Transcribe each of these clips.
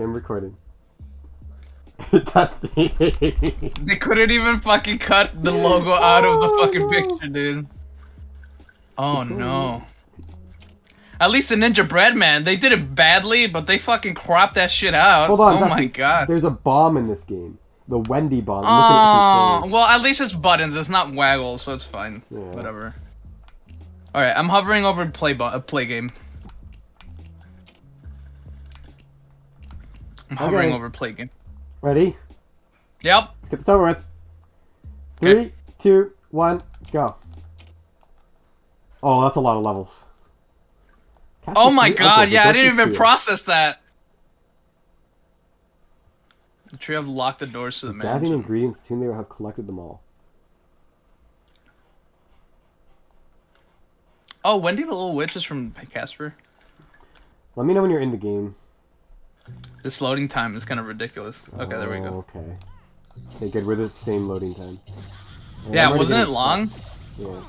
I'm recording. Dusty. They couldn't even fucking cut the logo out of the fucking picture, dude. Oh no. At least in Ninjabread Man, they did it badly, but they fucking cropped that shit out. Hold on, Oh Dusty. my god. There's a bomb in this game. The Wendy bomb. Oh, at well, at least it's buttons. It's not waggle, so it's fine. Yeah. Whatever. All right, I'm hovering over play bu- uh, play game. I'm hovering over play game. Ready? Yep. Let's get this over with. Three, two, one, go. Oh, that's a lot of levels. Oh my god, yeah, I didn't even Trio. process that. The trio have locked the doors to the Gathering mansion. ingredients, soon they will have collected them all. Oh, Wendy the Little Witch is from Casper. Let me know when you're in the game. This loading time is kind of ridiculous. Okay, there we Oh, go. Okay. Okay, good. We're the same loading time. And Yeah, wasn't it long? Yeah.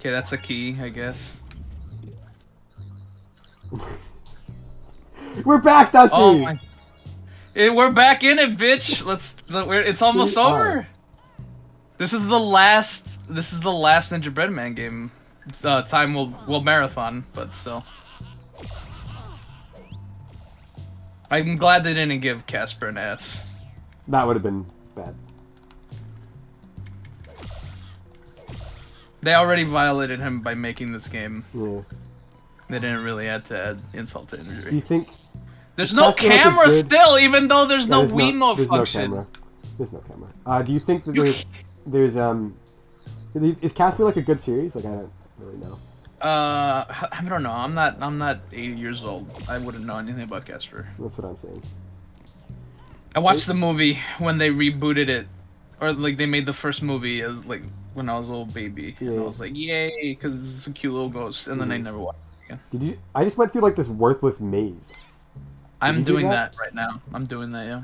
Okay, that's a key, I guess. We're back, Dusty! Oh my. Eh, we're back in it, bitch. Let's. we're- It's almost over. This is the last. This is the last Ninjabread Man game. Uh, time will will marathon, but still. I'm glad they didn't give Casper an S. That would have been bad. They already violated him by making this game. Yeah. They didn't really add to add insult to injury. Do you think There's no Casper like a camera good- still, even though there's no there's Wiimote there's function. No camera. There's no camera. Uh, do you think that there's there's um is Casper like a good series? Like I don't really know. Uh, I don't know. I'm not. I'm not 80 years old. I wouldn't know anything about Casper. That's what I'm saying. I watched the movie when they rebooted it, or like they made the first movie as like when I was a little baby, and I was like, "Yay!" Because it's a cute little ghost, and then I never watched. it again. Did you? I just went through like this worthless maze. I'm you do doing that? that? right now. I'm doing that. Yeah.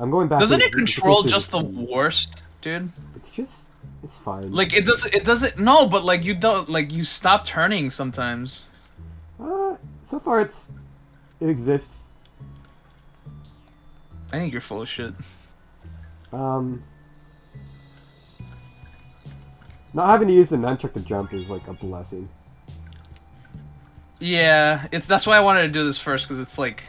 I'm going back. Doesn't it control just the worst, dude? It's just it's fine. Like it doesn't. It doesn't. No, but like you don't. Like you stop turning sometimes. uh, so far it's it exists. I think you're full of shit. Um, not having to use the nunchuck to jump is like a blessing. Yeah, it's that's why I wanted to do this first because it's like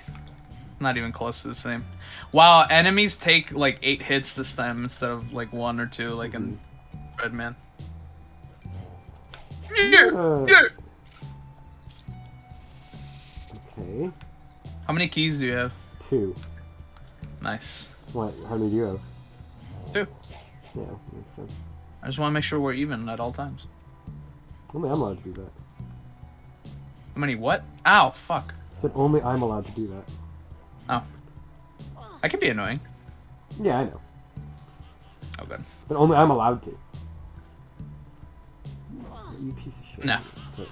not even close to the same. Wow, enemies take like eight hits this time instead of like one or two, like in Red Man. Uh. Okay, How many keys do you have? two. Nice. What? How many do you have? Two. Yeah, makes sense. I just want to make sure we're even at all times. Only I'm allowed to do that. How many what? Ow, fuck. I said only I'm allowed to do that. Oh. I can be annoying. Yeah, I know, Oh, good. but only I'm allowed to. You piece of shit. No. Shit.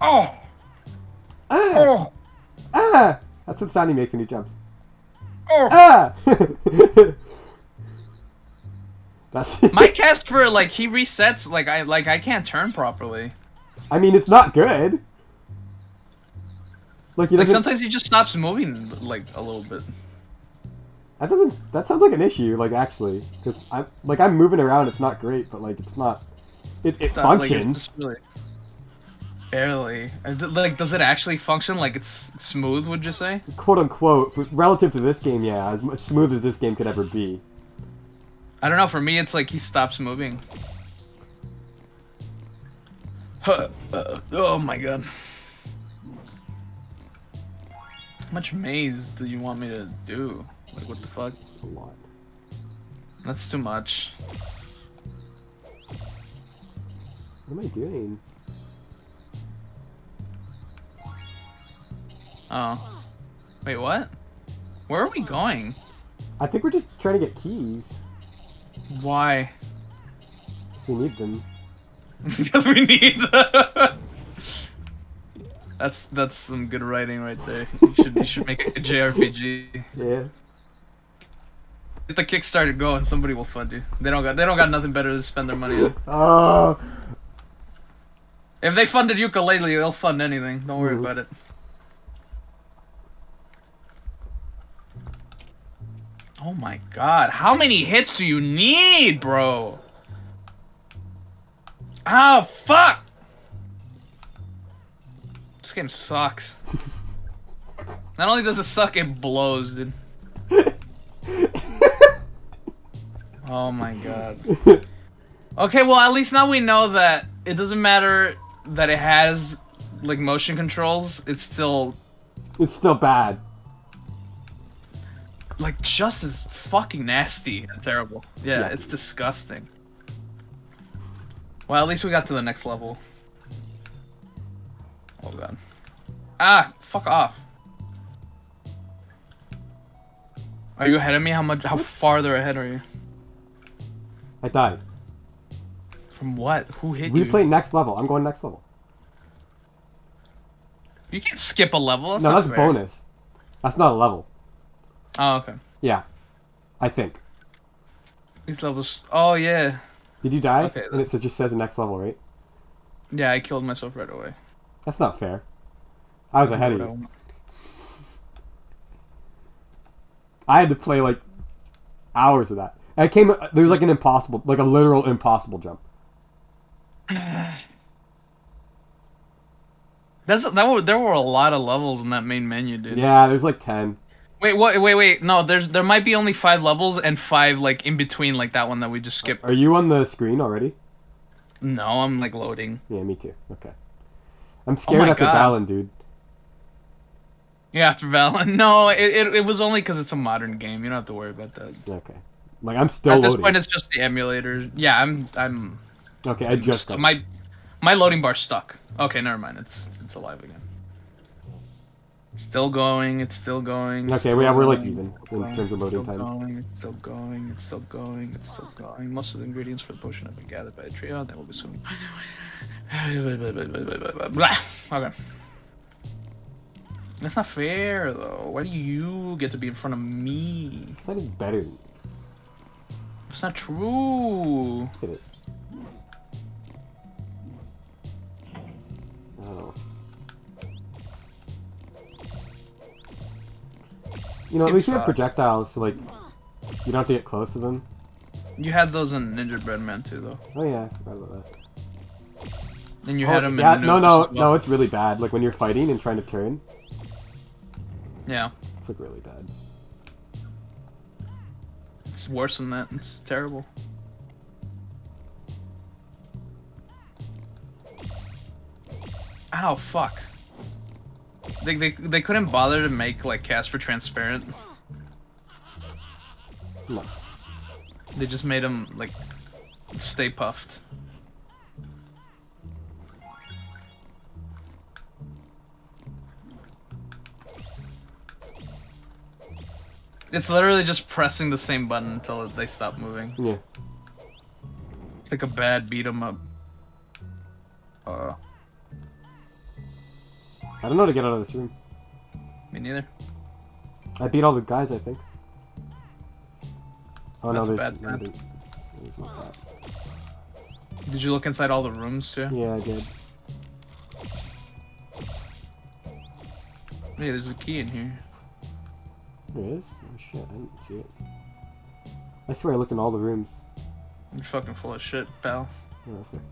Oh! Ah! Oh! Ah! That's what sound he makes when he jumps. Oh! Ah! That's My Casper, like, he resets, like, I like I can't turn properly. I mean, it's not good. Like he Like, sometimes he just stops moving, like, a little bit. that doesn't. That sounds like an issue. Like actually, because I'm like I'm moving around. It's not great, but like it's not. It, it not, like, functions. really- barely. Uh, Like, does it actually function like it's smooth? Would you say? quote unquote. Relative to this game, yeah, as smooth as this game could ever be. I don't know. For me, it's like he stops moving. Huh, uh, oh my god. How much maze do you want me to do? Like, what the fuck? A lot. That's too much. What am I doing? Oh. Wait, what? Where are we going? I think we're just trying to get keys. Why? Because we need them. because we need. them. that's that's some good writing right there. You should you should make a JRPG. Yeah. Get the Kickstarter going. Somebody will fund you. They don't got they don't got nothing better to spend their money on. Oh. If they funded Yooka-Laylee, they'll fund anything. Don't worry mm -hmm. about it. Oh my god. How many hits do you need, bro? Ah, oh, fuck! This game sucks. Not only does it suck, it blows, dude. oh my god. Okay, well, at least now we know that it doesn't matter that it has, like, motion controls, it's still, It's still bad. like, just as fucking nasty and terrible. Yeah, Yeah. it's disgusting. Well, at least we got to the next level. Oh god. Ah, fuck off. Are you ahead of me? How much? How farther ahead are you? I died. From what? Who hit you? Replay next level. I'm going next level. You can't skip a level. That's no, that's fair. bonus. That's not a level. Oh, okay. Yeah. I think. These levels. Oh yeah, Did you die? Okay, and it so- just says the next level, right? yeah. I killed myself right away. That's not fair. I was ahead of you. I had to play like hours of that. And I came. There was like an impossible, like a literal impossible jump. That's that. Were, there were a lot of levels in that main menu, dude. Yeah, there's like ten. Wait, what? Wait, wait. No, there's there might be only five levels and five like in between, like that one that we just skipped. Are you on the screen already? No, I'm like loading. Yeah, me too. Okay. I'm scared my after God. Balin, dude. Yeah, after Valen. No, it, it, it was only because it's a modern game. You don't have to worry about that. Okay. Like I'm still At this loading. point, it's just the emulators. Yeah, I'm I'm. Okay, I just got. my my loading bar's stuck. Okay, never mind. It's it's alive again. It's still going. It's still going. it's Okay, still yeah, we're, like, even still in terms of loading times. Going, it's still going. It's still going. It's still going. Most of the ingredients for the potion have been gathered by a trio. That will be soon. okay. That's not fair, though. Why do you get to be in front of me? It's not even better. It's not true. It is. You know, at least you have projectiles, so like you don't have to get close to them. You had those in Ninjabread Man too, though. Oh yeah, I forgot about that. And you Oh, had them yeah, in no, no, well. no, it's really bad. Like when you're fighting and trying to turn, Yeah, it's like really bad. it's worse than that. It's terrible. Ow, fuck. They, they, they couldn't bother to make like Casper transparent. They just made him like stay puffed. It's literally just pressing the same button until they stop moving. Yeah. It's like a bad beat 'em up. Uh, I don't know how to get out of this room. me neither. I beat all the guys, I think. Oh That's no, there's, sign. there's, not that. Did you look inside all the rooms too? Yeah, I did. Hey, there's a key in here. There is? Oh shit, I didn't see it. I swear I looked in all the rooms. You're fucking full of shit, pal. Oh, okay.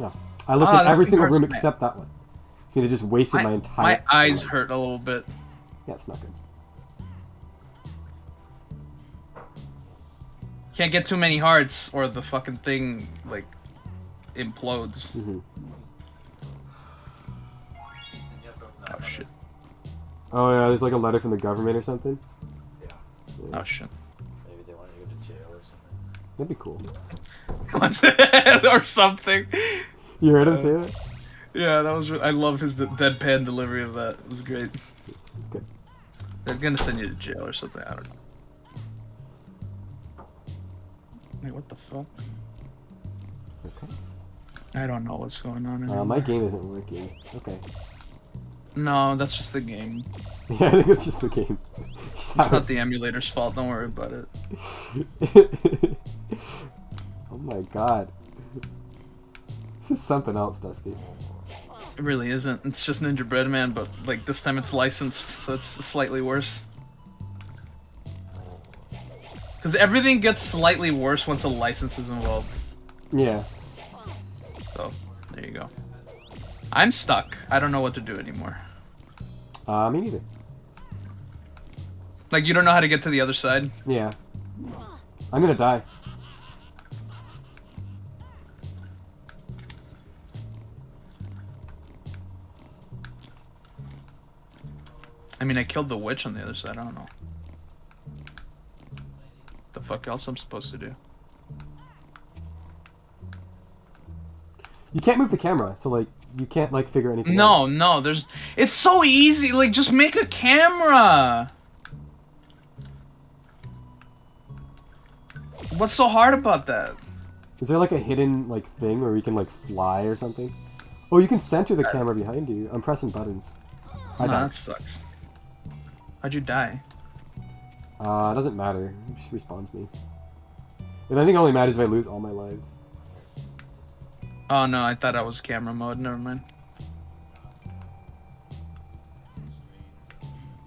No. I looked Ah, at every single room me. except that one. You just wasted my, My, entire my eyes time. hurt a little bit. Yeah, it's not good. Can't get too many hearts or the fucking thing like implodes. hmm Oh shit. Oh yeah, there's like a letter from the government or something. Yeah. Oh shit. Maybe they want to go to jail or something. That'd be cool. or something. You heard him Uh, say that? Yeah, that was. I love his de- deadpan delivery of that. It was great. Good. They're gonna send you to jail or something. I don't know. Wait, what the fuck? Okay. I don't know what's going on. Uh, anymore. my game isn't working. Okay. No, that's just the game. Yeah, I think it's just the game. It's not the emulator's fault. Don't worry about it. it. oh my god. This is something else, Dusty. It really isn't. It's just Ninjabread Man, but like this time it's licensed, so it's slightly worse. Because everything gets slightly worse once a license is involved. Yeah. So there you go. I'm stuck. I don't know what to do anymore. Uh, me neither. Like you don't know how to get to the other side. Yeah. I'm gonna die. I mean, I killed the witch on the other side. I don't know. The fuck else I'm supposed to do? You can't move the camera, so like you can't like figure anything. No, out. no. No, there's. It's so easy. Like just make a camera. What's so hard about that? Is there like a hidden like thing where you can like fly or something? Oh, you can center the camera behind you. I'm pressing buttons. I No, that sucks. How'd you die? Uh, it doesn't matter. It just respawns me. And I think it only matters if I lose all my lives. Oh no, I thought I was camera mode. Never mind.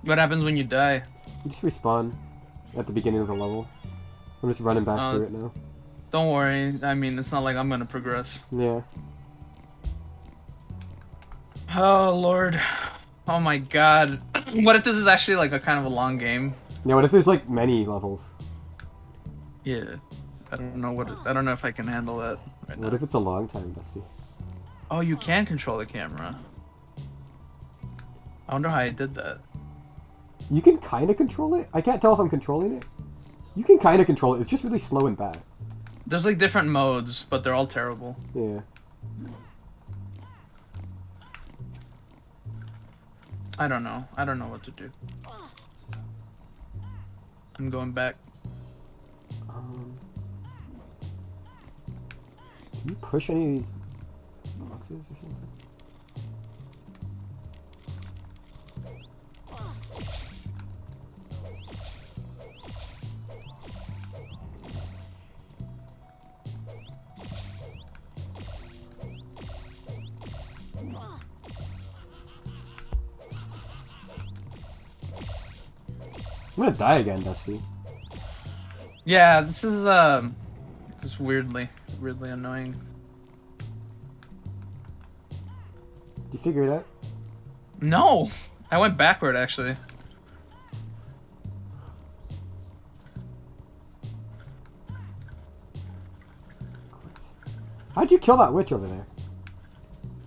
What happens when you die? You just respawn at the beginning of the level. I'm just running back Uh, through it now. Don't worry. I mean, it's not like I'm gonna progress. Yeah. Oh lord. Oh my god. what if this is actually like a kind of a long game? Yeah, what if there's like many levels? Yeah. I don't know what. I don't know if I can handle that right What now. if it's a long time, Dusty? Oh, you can control the camera. I wonder how I did that. You can kind of control it. I can't tell if I'm controlling it. You can kind of control it. It's just really slow and bad. There's like different modes, but they're all terrible. Yeah. I don't know. I don't know what to do. I'm going back. Um, can you push any of these boxes or something? I'm gonna die again, Dusty. Yeah, this is um, this is weirdly, weirdly annoying. Did you figure it out? No, I went backward actually. How'd you kill that witch over there?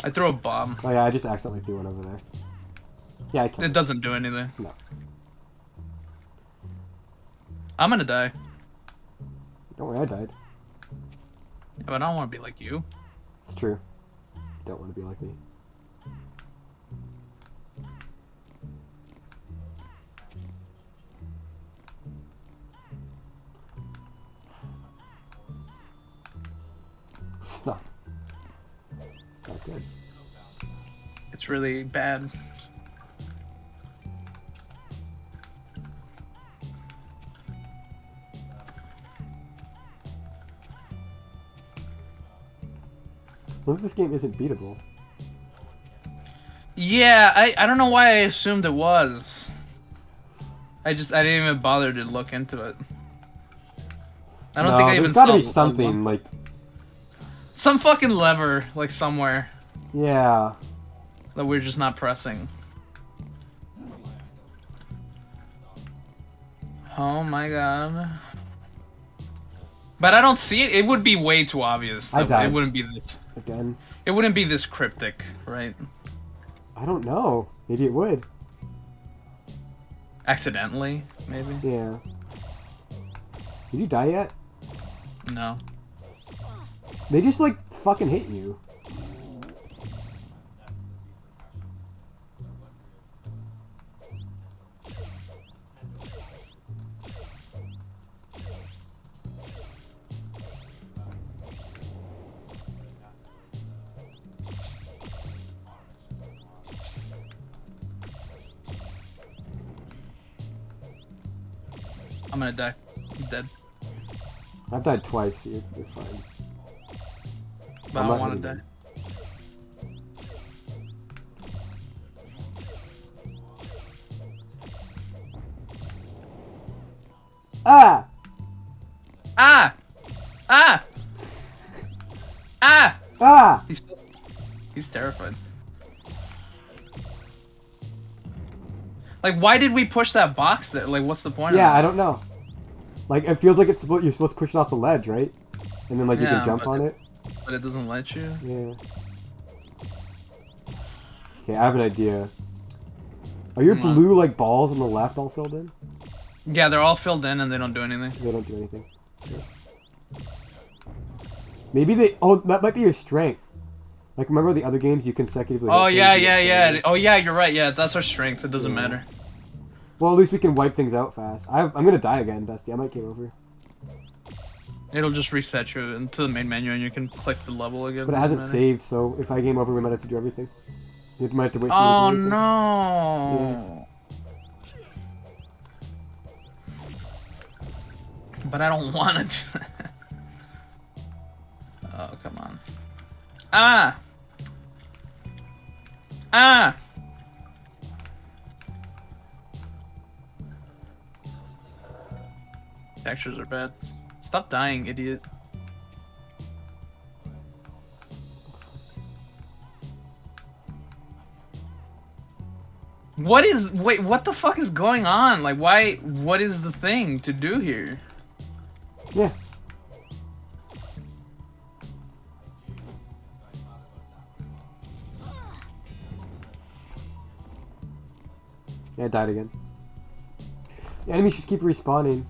I threw a bomb. Oh yeah, I just accidentally threw one over there. Yeah, I killed It it. doesn't do anything. No. I'm gonna die, Don't worry, I died. but I don't want to be like you. It's true. You don't want to be like me. Stop. Not good. It's really bad. What if this game isn't beatable? Yeah, I, I don't know why I assumed it was. I just I didn't even bother to look into it. I don't no, think I there's even gotta saw be the- something like some fucking lever like somewhere yeah. that we're just not pressing. Oh my god. But I don't see it. It would be way too obvious. I died. It wouldn't be this. Again, It wouldn't be this cryptic, right? I don't know. Maybe it would. Accidentally, maybe. Yeah. Did you die yet? No. They just like fucking hit you. I'm gonna die. He's dead. I've died twice. You're, you're fine. But I'm I do not want to die. Ah! Ah! Ah! Ah! Ah! He's, he's terrified. Like, why did we push that box there? Like, what's the point? Yeah, I don't know. Like, it feels like it's supposed, you're supposed to push it off the ledge, right? And then, like, you can jump on it- it. But it doesn't let you. Yeah. Okay, I have an idea. Are your Come on. blue, like, balls on the left all filled in? Yeah, they're all filled in and they don't do anything. They don't do anything. Yeah. Maybe they. Oh, that might be your strength. Like, remember the other games you consecutively. Oh yeah, yeah, yeah. Oh yeah, you're right. Yeah, that's our strength. It doesn't Yeah. matter. Well, at least we can wipe things out fast. I, I'm gonna die again, Dusty. I might game over. It'll just reset you into the main menu and you can click the level again. But it hasn't saved, so if I game over, we might have to do everything. You might have to wait for Oh me to do everything. no. But I don't want to do that. Oh, come on. Ah! Ah! Textures are bad. Stop dying, idiot. What is wait? What the fuck is going on? Like, why? What is the thing to do here? Yeah. Yeah, I died again. The enemies just keep respawning.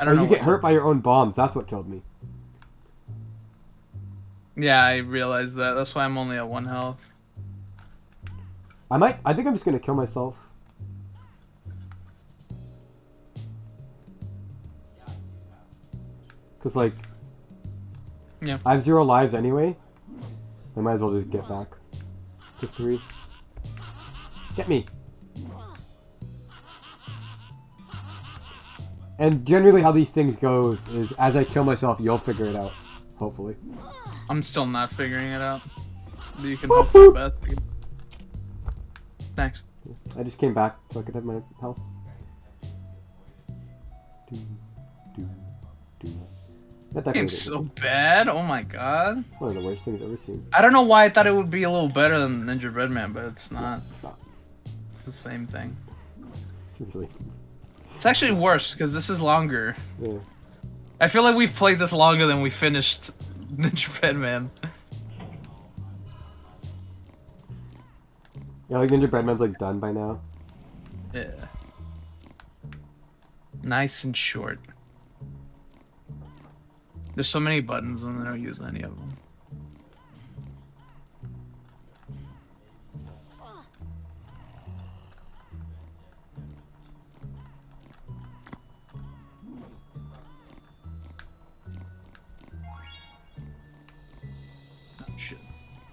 I Or don't know. you get hurt by your own bombs. That's what killed me. Yeah, I realized that. That's why I'm only at one health. I might. I think I'm just gonna kill myself. Cause like. Yeah. I have zero lives anyway. I might as well just get back to three. Get me. And generally, how these things goes is as I kill myself, you'll figure it out. Hopefully. I'm still not figuring it out. But You can Boop, hope for the boop. best. Thanks. I just came back so I could have my health. Do, do, do. That definitely Game's is so bad. Oh my god. one of the worst things I've ever seen. I don't know why I thought it would be a little better than Ninjabread Man, but it's not. It's not. It's the same thing. It's really. It's actually worse because this is longer. Yeah. I feel like we've played this longer than we finished Ninjabread Man. Yeah, like Ninjabread Man's like done by now. Yeah. Nice and short. There's so many buttons and I don't use any of them.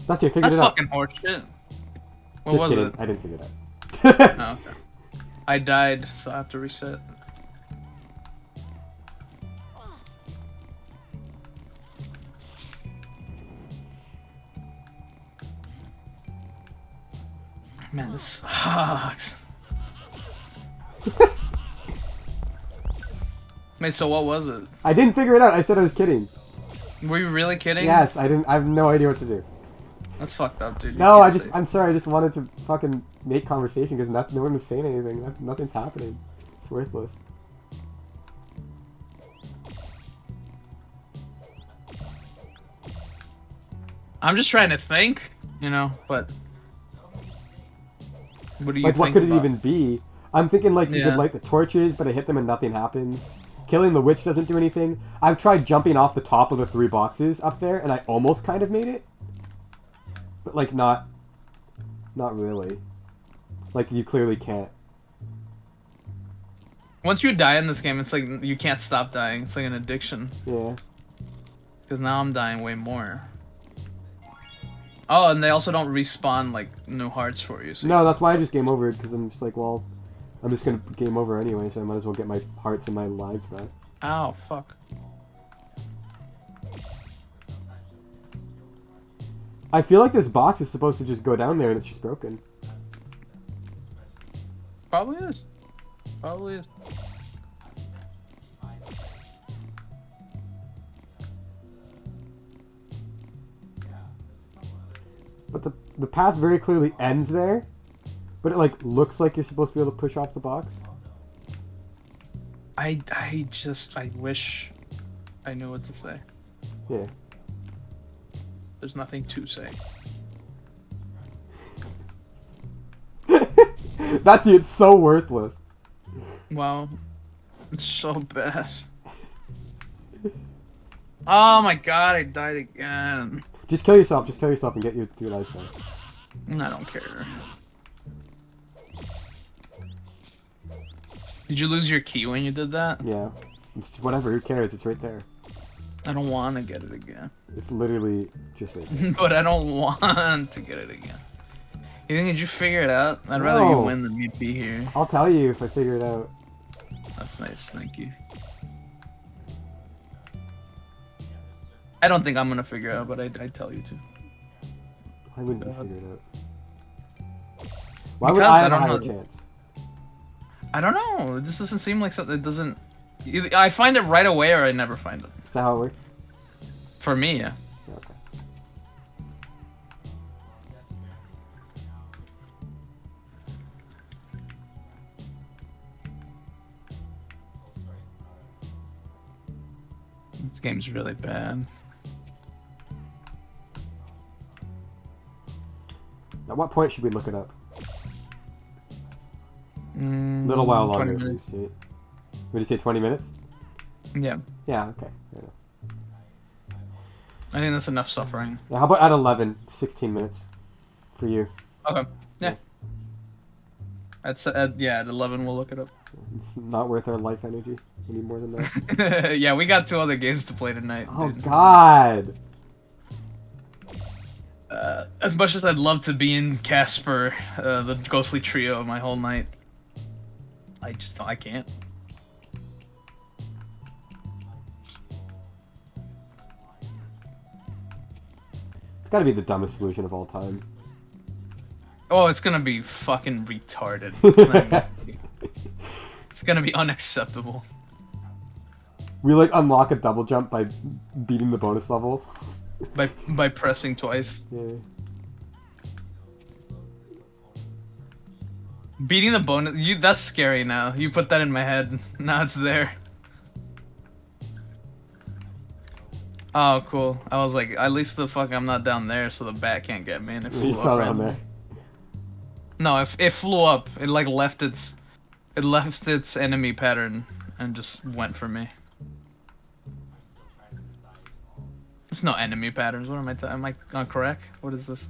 That's it. Figured That's it out. fucking horseshit. What Just was kidding. it? I didn't figure it out. Oh, okay. I died, so I have to reset. Man, this sucks. Wait, so what was it? I didn't figure it out. I said I was kidding. Were you really kidding? Yes, I didn't. I have no idea what to do. That's fucked up, dude. You No, I just. say- I'm sorry. I just wanted to fucking make conversation because no one was saying anything. Nothing's happening. It's worthless. I'm just trying to think, you know, but. What do you like, what could it about- even be? I'm thinking like you Yeah. could light the torches, but I hit them and nothing happens. Killing the witch doesn't do anything. I've tried jumping off the top of the three boxes up there, and I almost kind of made it, but like not, not really. Like you clearly can't. Once you die in this game, it's like you can't stop dying. It's like an addiction. Yeah. Because now I'm dying way more. Oh, and they also don't respawn like new hearts for you. So No, that's why I just game over it because I'm just like, well, I'm just gonna game over anyway, so I might as well get my hearts and my lives back. Ow, fuck. I feel like this box is supposed to just go down there and it's just broken. Probably is. Probably is. But the the path very clearly ends there, but it like looks like you're supposed to be able to push off the box. I I just I wish I knew what to say. Yeah. There's nothing to say. That's it's so worthless. Wow. It's so bad. Oh my god, I died again. Just kill yourself. Just kill yourself and get your three lives back. I don't care. Did you lose your key when you did that? Yeah. It's whatever. Who cares? It's right there. I don't want to get it again. It's literally just right but I don't want to get it again. You think did you figure it out? I'd rather you win than me be here. I'll tell you if I figure it out. That's nice, thank you. I don't think I'm gonna figure it out, but I'd, I'd tell you to. Why wouldn't you figure it out? Why would Because I I have a don't higher know. chance? I don't know. This doesn't seem like something. It doesn't. I find it right away, or I never find it. Is that how it works? For me, yeah. Okay. This game's really bad. At what point should we look it up? Mm, A little while longer. at minutes. least. Would you say 20 minutes? Yeah, Yeah, okay. I think that's enough suffering. Yeah, how about at 11, 16 minutes for you? Okay. Yeah. At, s- at yeah at eleven we'll look it up. It's not worth our life energy. Need more than that. yeah, we got two other games to play tonight. oh, dude. God! Uh, as much as I'd love to be in Casper, uh, the ghostly trio, my whole night, I just I can't. It's gotta be the dumbest solution of all time. Oh, it's gonna be fucking retarded. It's not even- it's gonna be unacceptable. we like unlock a double jump by beating the bonus level. By by pressing twice, Yeah. beating the bonus. You that's scary now. You put that in my head. Now it's there. Oh, cool. I was like, at least the fuck I'm not down there, so the bat can't get me. And it flew up down there. No, it, it flew up. It like left its, it left its enemy pattern and just went for me. There's no enemy patterns. What am I? T- am I not correct? What is this?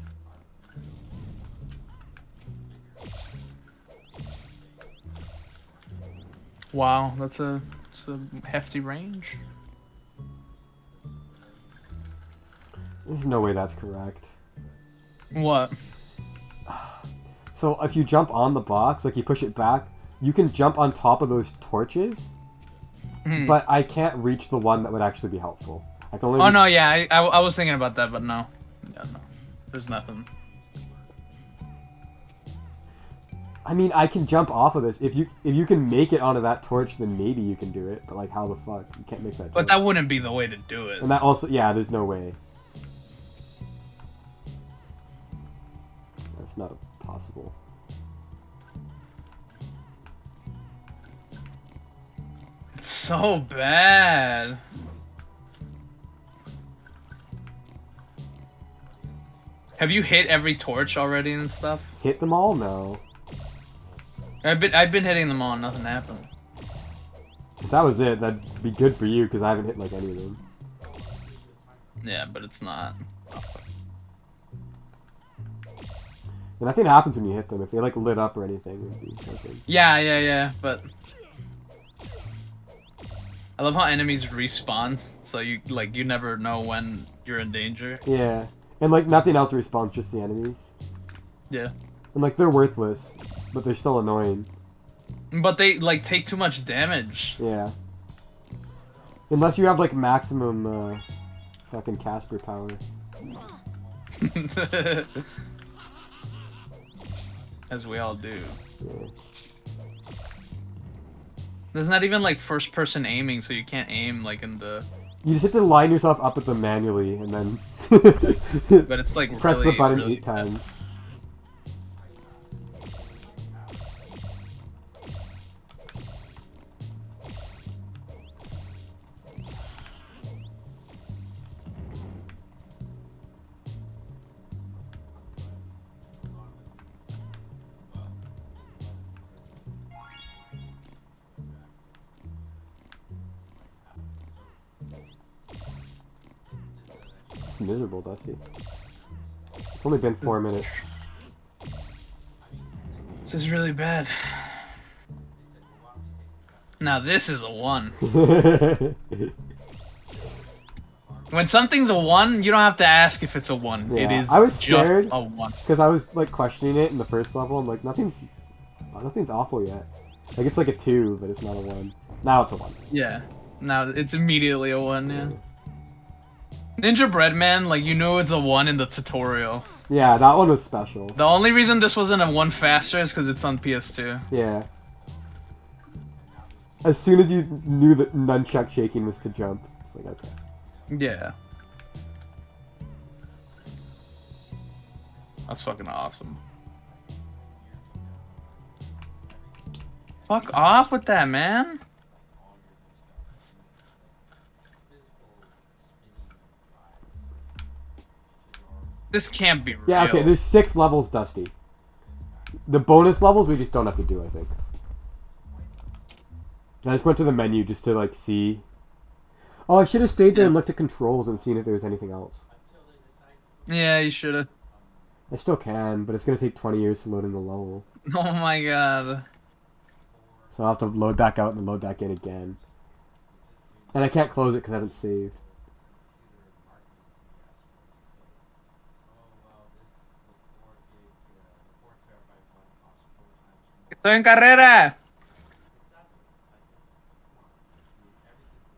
Wow, that's a, that's a hefty range. There's no way that's correct. What? So if you jump on the box, like you push it back, you can jump on top of those torches, Hmm. but I can't reach the one that would actually be helpful. I can only Oh no, yeah, I, I, I was thinking about that, but no, yeah, no, there's nothing. I mean, I can jump off of this. If you if you can make it onto that torch, then maybe you can do it. But like, how the fuck? You can't make that. But that wouldn't be the way to do it. And that also, yeah, there's no way. That's not possible. It's so bad. Have you hit every torch already and stuff? Hit them all? No. I've been I've been hitting them all, and nothing happened. If that was it, that'd be good for you because I haven't hit like any of them. Yeah, but it's not. And nothing happens when you hit them. If they like lit up or anything, be. Yeah, yeah, yeah, but I love how enemies respawn, so you like you never know when you're in danger. Yeah. And like nothing else respawns, just the enemies. Yeah. And like they're worthless, but they're still annoying. But they like take too much damage. Yeah. Unless you have like maximum uh, fucking Casper power. As we all do. There's not even like first person aiming, so you can't aim like in the. You just have to line yourself up with them manually, and then. but it's like press really, the button really eight bad. times. Miserable, Dusty. It's only been four minutes. This is really bad. Now this is a one. When something's a one, you don't have to ask if it's a one. It Yeah, is I was just scared. a one. Because I was like questioning it in the first level. I'm like, nothing's, nothing's awful yet. Like it's like a two, but it's not a one. Now it's a one. Yeah. Now it's immediately a one. Yeah. Ninjabread Man, like you know, it's a one in the tutorial. Yeah, that one was special. The only reason this wasn't a one faster is because it's on PS2. Yeah. As soon as you knew that nunchuck shaking was to jump, it's like okay. Yeah. That's fucking awesome. Fuck off with that, man. This can't be real. Yeah, okay. There's six levels, Dusty. The bonus levels we just don't have to do, I think. I just went to the menu just to like see. Oh, I should have stayed there and looked at controls and seen if there was anything else. Yeah, you should have. I still can, but it's gonna take 20 years to load in the level. Oh my god. So I'll have to load back out and load back in again. And I can't close it because I haven't saved. Estoy en carrera.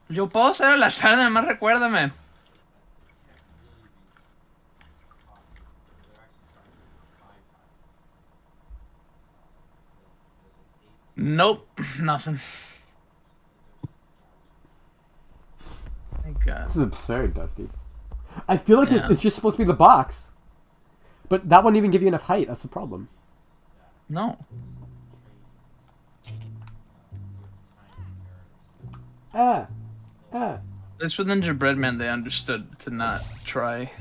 Yo puedo ser a la tarde, nomás recuérdame. Nope, nothing. Thank God. This is absurd, Dusty. I feel like Yeah. it's just supposed to be the box. But that wouldn't even give you enough height. That's the problem. No. Ah. Ah. This with Ninjabread Man, they understood to not try.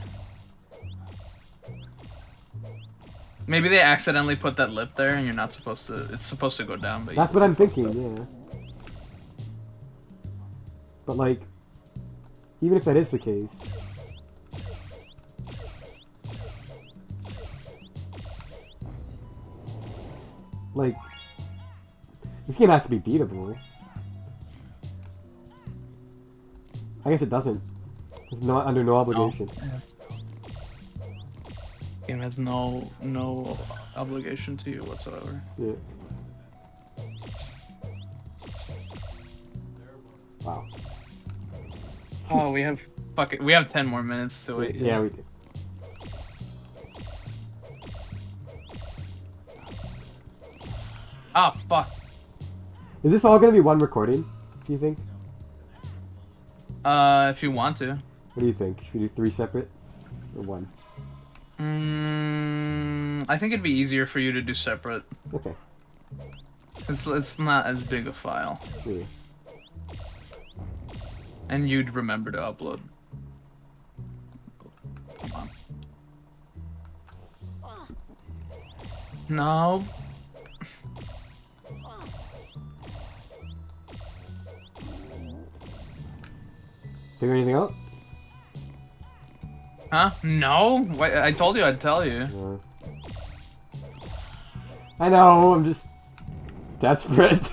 Maybe they accidentally put that lip there, and you're not supposed to. It's supposed to go down, but That's what I'm thinking, yeah. But like, even if that is the case, like, this game has to be beatable. I guess it doesn't. It's not under no obligation. game has no no obligation to you whatsoever. Yeah. Wow. Oh, we have fuck it. We have ten more minutes to wait. Yeah, we do. Ah, fuck. Is this all gonna be one recording? Do you think? Uh, if you want to. What do you think? Should we do three separate or one? Mm, I think it'd be easier for you to do separate. Okay. It's it's not as big a file, Yeah. and you'd remember to upload. Come on. No. Figure anything out? Huh? No. Wait, I told you I'd tell you. Uh, I know. I'm just desperate.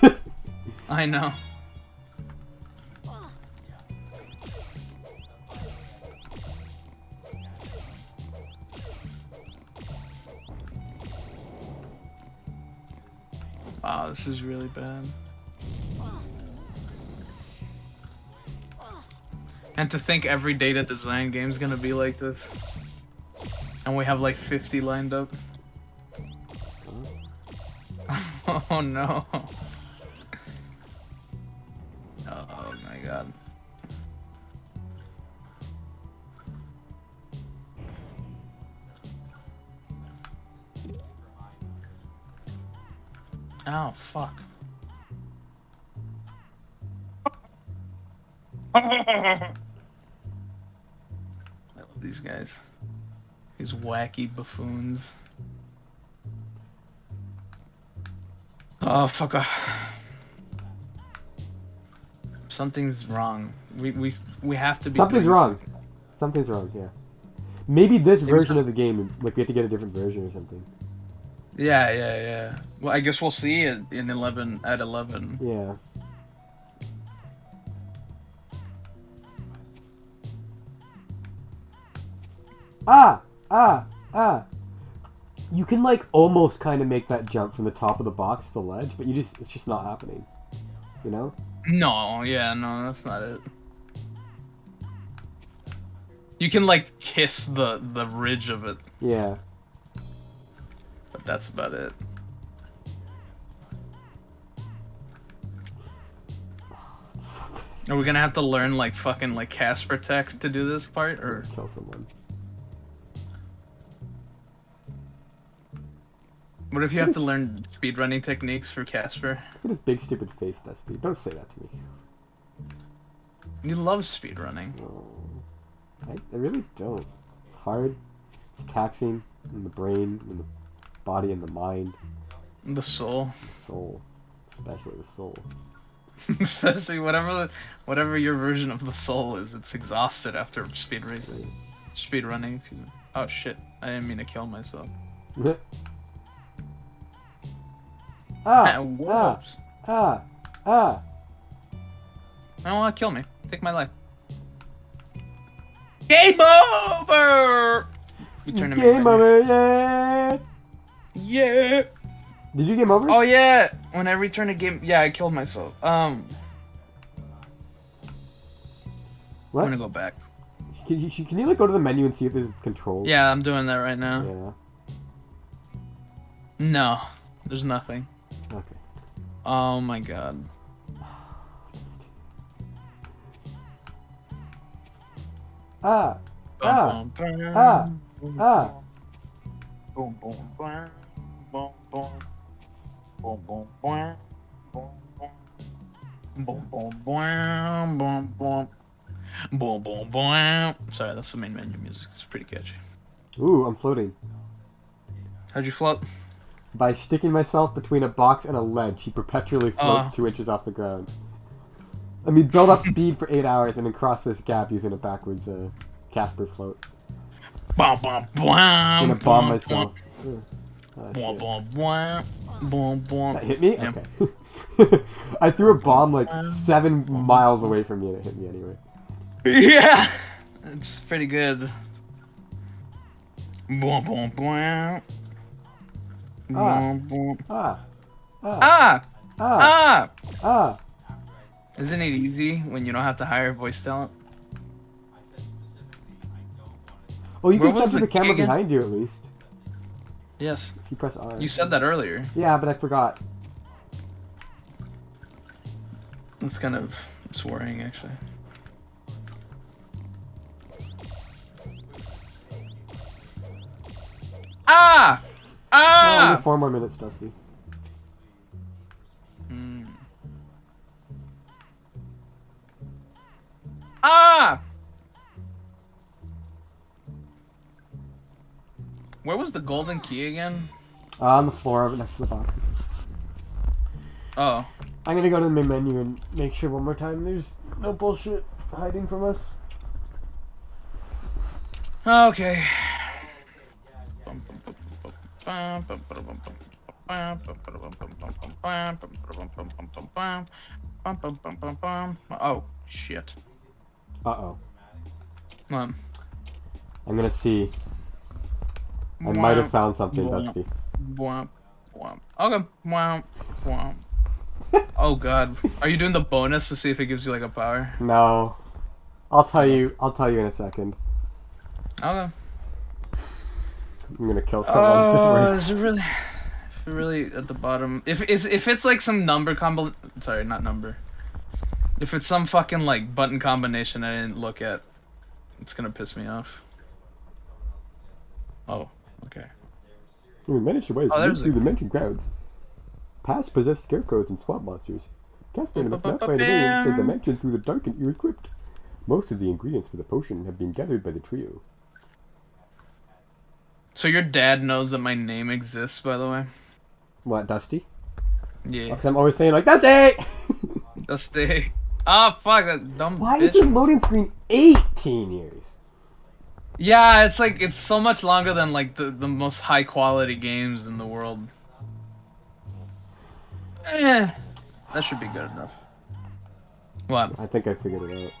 I know. Wow, this is really bad. And to think every data design game's gonna be like this. And we have like 50 lined up. oh no. Wacky buffoons. Oh fuck off. Something's wrong. We we we have to be. Something's wrong. Something's wrong. Yeah. Maybe this Maybe version some- of the game, like we have to get a different version or something. Yeah, yeah, yeah. Well, I guess we'll see it in eleven at eleven. Yeah. Ah! Ah! You can like almost kind of make that jump from the top of the box to the ledge, but you just it's just not happening. You know? No, yeah, no, that's not it. You can like kiss the the ridge of it, Yeah. but that's about it. Are we gonna have to learn like fucking like Casper tech to do this part, or Kill someone. What if you have to Yes. learn speedrunning techniques for Casper? Look at his big stupid face, Dusty. Don't say that to me. You love speedrunning. No. I, I really don't. It's hard. It's taxing in the brain, in the body, and the mind, The soul, the soul, especially the soul. especially whatever whatever your version of the soul is, it's exhausted after speed racing, speed running. Excuse me. Oh shit! I didn't mean to kill myself. ah, ah, Whoops! ah, ah. I don't want to kill me. Take my life. Game over. Turn Game over, yeah. Yeah. Did you game over? Oh yeah. When I return a game, yeah, I killed myself. Um, what? I'm gonna go back. Can you, can you like go to the menu and see if there's controls? Yeah, I'm doing that right now. Yeah. No, there's nothing. Oh my god. Ah, Ah. Ah. ah. Boom, boom, boom, boom. Boom, boom, bum, boom, boom. Boom, boom, bum, boom, boom. Boom, boom, boom. Sorry, that's the main menu music. It's pretty catchy. Ooh, I'm floating. How'd you float? By sticking myself between a box and a ledge, he perpetually floats Oh. two inches off the ground. I mean, build up speed for eight hours and then cross this gap using a backwards uh, Casper float. Bum, bum, bum, I'm gonna bomb myself. Ugh. Bum, shit. bum, bum, bum, bum. That hit me? Okay. I threw a bomb like seven miles away from me and it hit me anyway. Yeah, it's pretty good. Boom, boom, boom. Ah. Ah. Ah, Ah. ah. Ah. Isn't it easy when you don't have to hire a voice talent? Oh, you Where can censor the the camera again? behind you at least. Yes, If you press R. you said that earlier. Yeah, but I forgot. That's kind of it's worrying actually. Ah! Ah! only four more minutes, Dusty. Hmm. Ah! Where was the golden key again? Uh, on the floor next to the boxes. Oh, I'm gonna go to the main menu and make sure one more time there's no bullshit hiding from us. okay. Oh shit. Uh oh. Um, I'm gonna see. I might have found something, Dusty. Okay. Oh god. Are you doing the bonus to see if it gives you like a power? No. I'll tell you. I'll tell you in a second. Okay. I'm gonna kill oh, someone. if this Oh, is it really? Really at the bottom. If is if it's like some number combo. Sorry, not number. If it's some fucking like button combination I didn't look at, it's gonna piss me off. Oh, okay. We managed to raise Oh, oh, there's through a- the mentioned crowds. Past possessed scarecrows and swamp monsters. Casper must not find a way inside the mansion through the dark and eerie crypt. Most of the ingredients for the potion have been gathered by the trio. So your dad knows that my name exists, by the way. What, Dusty? Yeah. Because I'm always saying like, Dusty! That's the. Oh fuck that dumb. Why bitch. is this loading screen 18 years? Yeah, it's like it's so much longer than like the the most high quality games in the world. Eh, that should be good enough. What? I think I figured it out.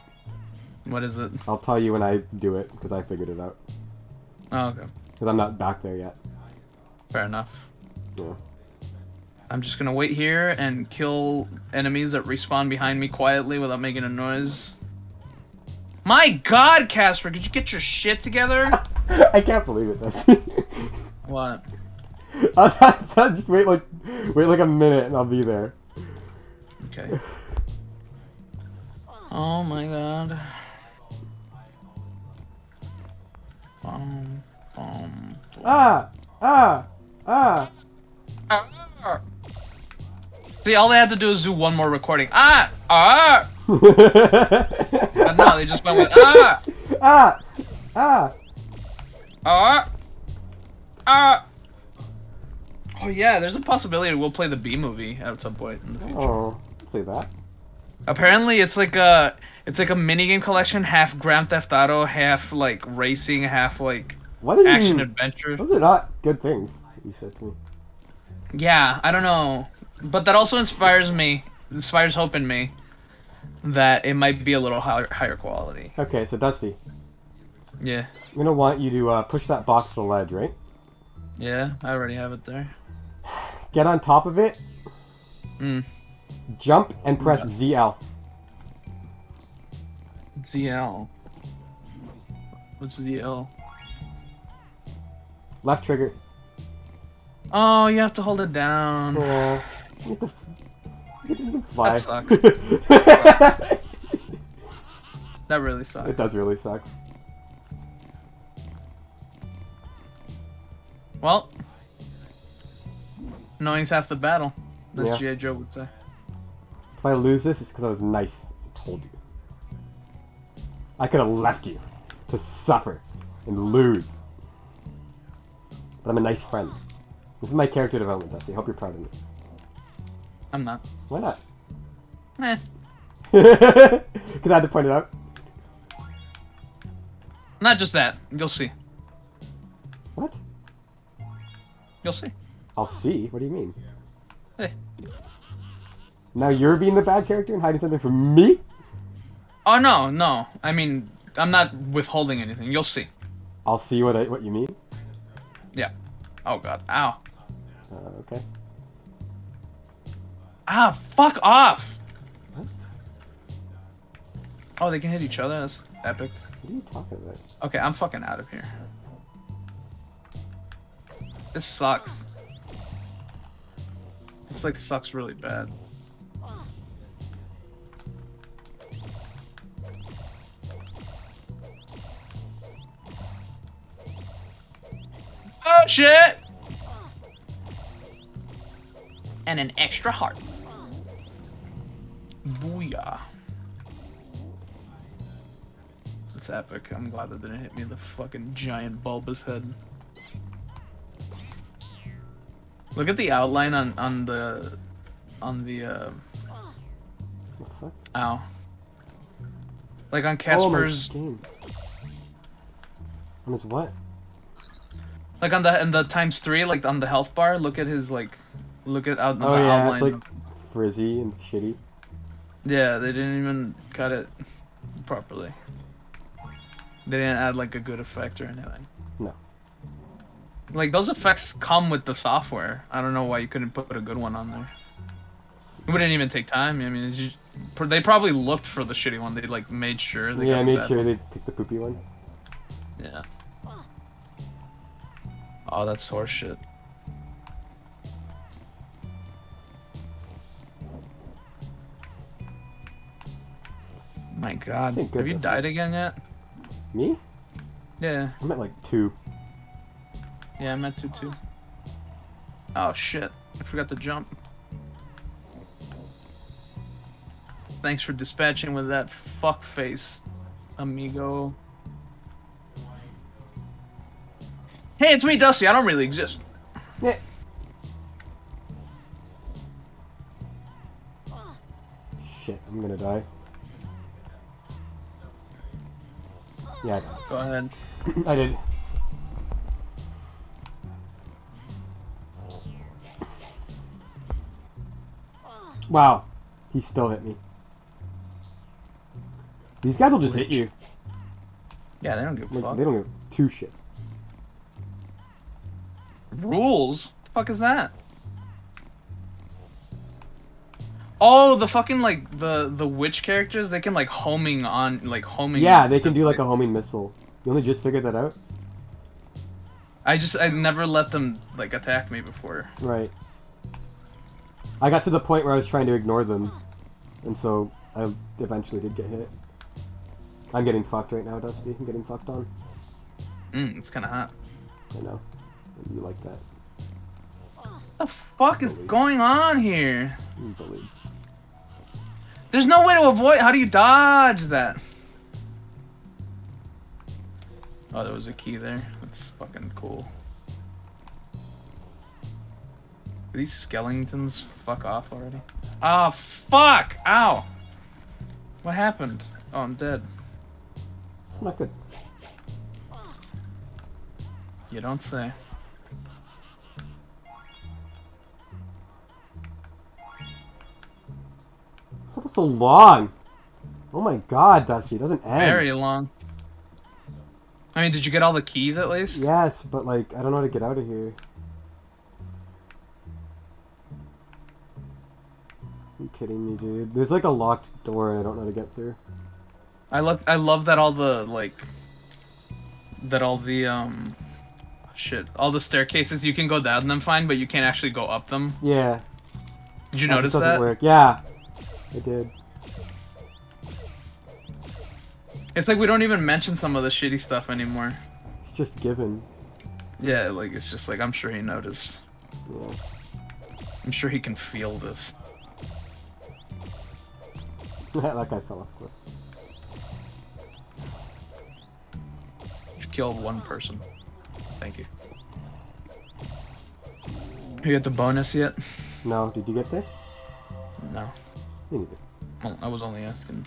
What is it? I'll tell you when I do it, because I figured it out. Oh, okay. Because I'm not back there yet. Fair enough. Yeah. I'm just gonna wait here and kill enemies that respawn behind me quietly without making a noise. My God, Casper, could you get your shit together? I can't believe it, Dusty. what? I'll, I'll just wait like, wait like a minute and I'll be there. Okay. Oh my God. Bum, bum, bum. Ah! Ah! Ah! Ah. See, all they had to do is do one more recording. Ah! Ah! And no, they just went with ah! ah! Ah! Ah! Ah! Oh yeah, there's a possibility we'll play the Bee Movie at some point in the future. Oh, say that. Apparently, it's like a it's like a minigame collection, half Grand Theft Auto, half like racing, half like What did action you? adventure. Those are not good things. You said to me. Yeah, I don't know, but that also inspires me, inspires hope in me that it might be a little higher higher quality. Okay, so Dusty, Yeah, I'm gonna want you to uh, push that box to the ledge, right? yeah, I already have it there. Get on top of it, Mm. jump, and press ZL. ZL. What's ZL? Left trigger. Oh, you have to hold it down. You get you get to fly. sucks. That really sucks. it does really suck. Well, knowing's half the battle, as Yeah. G.I. Joe would say. If I lose this, it's because I was nice. I told you. I could have left you to suffer and lose. But I'm a nice friend. This is my character development, Dusty. Hope you're proud of me. I'm not. Why not? Eh. Because I had to point it out. Not just that. You'll see. What? You'll see. I'll see. What do you mean? Eh. Now you're being the bad character and hiding something from me? Oh no, no. I mean, I'm not withholding anything. You'll see. I'll see what I, what you mean. Yeah. Oh god. Ow. Uh, okay. Ah, fuck off. What? Oh, they can hit each other. That's epic. What are you talking about? Okay, I'm fucking out of here. This sucks. This like sucks really bad. Oh shit! And an extra heart. Booyah. That's epic. I'm glad that didn't hit me in the fucking giant bulbous head. Look at the outline on on the on the uh What the fuck? ow. Like on Oh, Casper's game. On his what? Like on the in the times three, like on the health bar, look at his like look at out Oh the yeah, outline. it's like frizzy and shitty. Yeah, they didn't even cut it properly. They didn't add like a good effect or anything. No. Like those effects come with the software. I don't know why you couldn't put a good one on there. It wouldn't even take time. I mean, it's just, they probably looked for the shitty one. They like made sure. They yeah, made that. sure they picked the poopy one. Yeah. Oh, that's horseshit. My God, good, have you died again yet? Me? Yeah, I'm at like two. yeah, I'm at two two. Oh shit! I forgot to jump. Thanks for dispatching with that fuck face, amigo. Hey, it's me, Dusty. I don't really exist. Yeah. Shit, I'm gonna die. Yeah, Go ahead. I. I did. Wow, he still hit me. These guys will just hit you. Yeah, they don't give a Like, fuck. they don't give two shits. Rules? the fuck is that? Oh, the fucking like the the witch characters, they can like homing on like homing. Yeah, they can do like a homing missile. You only just figured that out? I just I never let them like attack me before. Right. I got to the point where I was trying to ignore them, and so I eventually did get hit. I'm getting fucked right now, Dusty. I'm getting fucked on. Mm, it's kind of hot. I know. You like that. What the fuck is going on here? There's no way to avoid. How do you dodge that? Oh, there was a key there. That's fucking cool. Are these skeletons fuck off already? Ah, fuck! Ow! What happened? Oh, I'm dead. It's not good. You don't say. It's so long. Oh my god, Dusty, it doesn't end. Very long. I mean, did you get all the keys at least? Yes, but like, I don't know how to get out of here. you kidding me, dude? There's like a locked door and I don't know how to get through. I love I love that all the like that all the um shit all the staircases you can go down them fine but you can't actually go up them. Yeah. Did you that notice that? work. Yeah. I did. It's like we don't even mention some of the shitty stuff anymore. It's just given. Yeah, like it's just like I'm sure he noticed. Yeah. I'm sure he can feel this. that guy fell off cliff. You killed one person. Thank you. You get the bonus yet? No, did you get there? No. Neither. Well, I was only asking.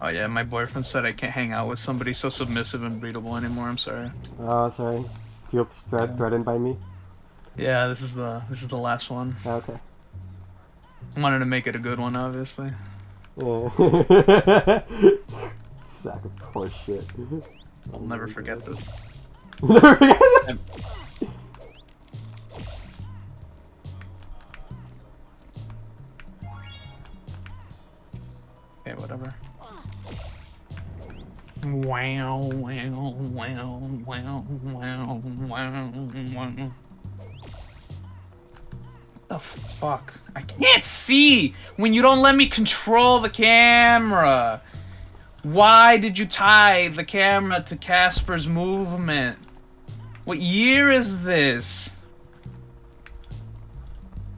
Oh yeah, my boyfriend said I can't hang out with somebody so submissive and breedable anymore. I'm sorry. Oh, sorry. Feel threat Yeah. threatened by me? Yeah, this is the this is the last one. Okay. I wanted to make it a good one, obviously. Yeah. Oh. Sack of horse shit. I'll never forget this. Never forget that. Okay, whatever. Wow, wow, wow, wow, wow, wow, wow. The fuck? I can't see when you don't let me control the camera. Why did you tie the camera to Casper's movement? What year is this?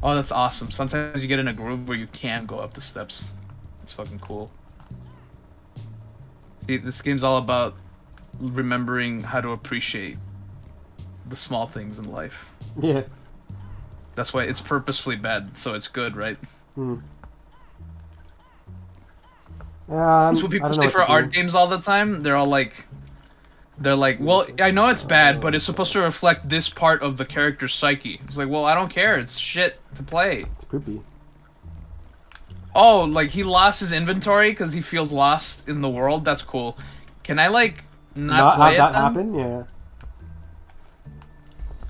Oh, that's awesome. Sometimes you get in a groove where you can go up the steps. It's fucking cool. See, this game's all about remembering how to appreciate the small things in life. Yeah. That's why it's purposefully bad, so it's good, right? Hmm. Um, That's what I people don't say for to do. art games all the time. They're all like, they're like, well, I know it's bad, but it's supposed to reflect this part of the character's psyche. It's like, well, I don't care. It's shit to play. It's poopy. Oh, like he lost his inventory because he feels lost in the world. That's cool. Can I like not, Not play have it that then? happen? Yeah.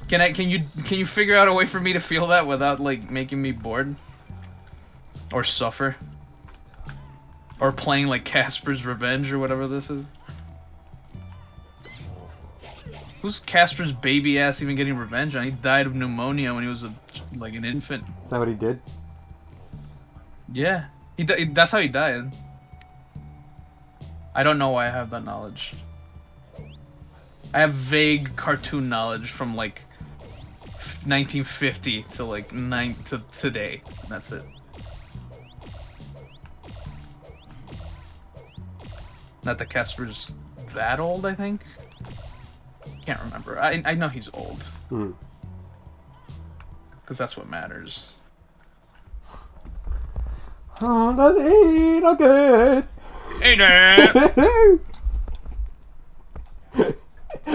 Can I? Can you? Can you figure out a way for me to feel that without like making me bored or suffer or playing like Casper's Revenge or whatever this is? Who's Casper's baby ass even getting revenge on? He died of pneumonia when he was a, like an infant. Is that what he did? Yeah, he, di- that's how he died. I don't know why I have that knowledge. I have vague cartoon knowledge from like 1950 to like nine to today. That's it. Not that Casper's that old, I think. Can't remember. I I know he's old Hmm. because that's what matters. Oh, that's ain't no good. Hey there.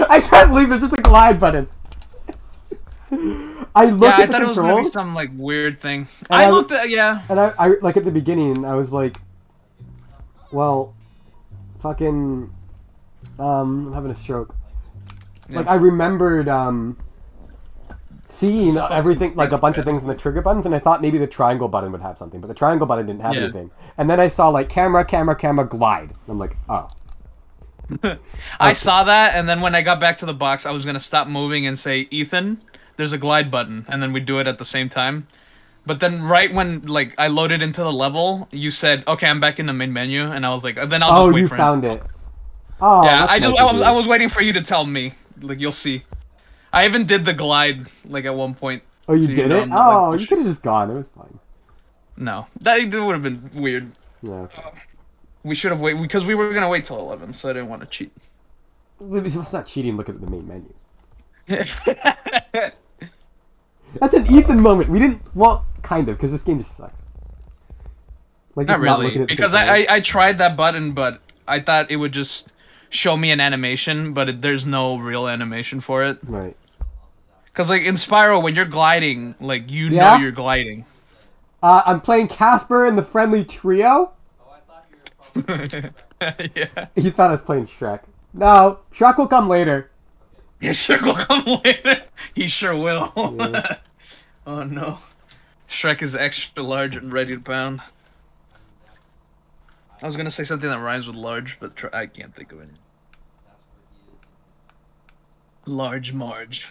I can't believe there's just a glide button. I yeah, looked I at the thought it was gonna be controls, some like weird thing. I I- looked at yeah. and I, I, like at the beginning, I was like, "Well, fucking, um, I'm having a stroke." Like I remembered, um, seeing Fucking everything, like a bunch of things in the trigger buttons, and I thought maybe the triangle button would have something, but the triangle button didn't have Yeah. anything. And then I saw like camera, camera, camera, glide. I'm like, oh, I saw that, and then when I got back to the box, I was gonna stop moving and say, "Ethan, there's a glide button," and then we do it at the same time. But then, right when like I loaded into the level, you said, "Okay, I'm back in the main menu," and I was like, "Then I'll just oh, wait you for found it. Oh. Yeah, I just I was. I was waiting for you to tell me. Like you'll see. I even did the glide like at one point. Oh, you so did it? I'm not, like, Oh, you could have just gone. It was fine. No, that, that would have been weird. Yeah. We should have waited because we were gonna wait till eleven, so I didn't want to cheat. It's not cheating. Look at the main menu. That's an Ethan moment. We didn't. Well, kind of, because this game just sucks. Like Not just really, looking at the because I. I I tried that button, but I thought it would just show me an animation, but it, there's no real animation for it. right. Because like in Spyro, when you're gliding, like you Yeah? know you're gliding. Uh, I'm playing Casper in the Friendly Trio. Oh, I thought you were yeah, He thought I was playing Shrek. No, Shrek will come later. yeah, sure will come later. he sure will. Yeah. oh no, Shrek is extra large and ready to pound. I was gonna say something that rhymes with large, but tr- I can't think of it. Large Marge.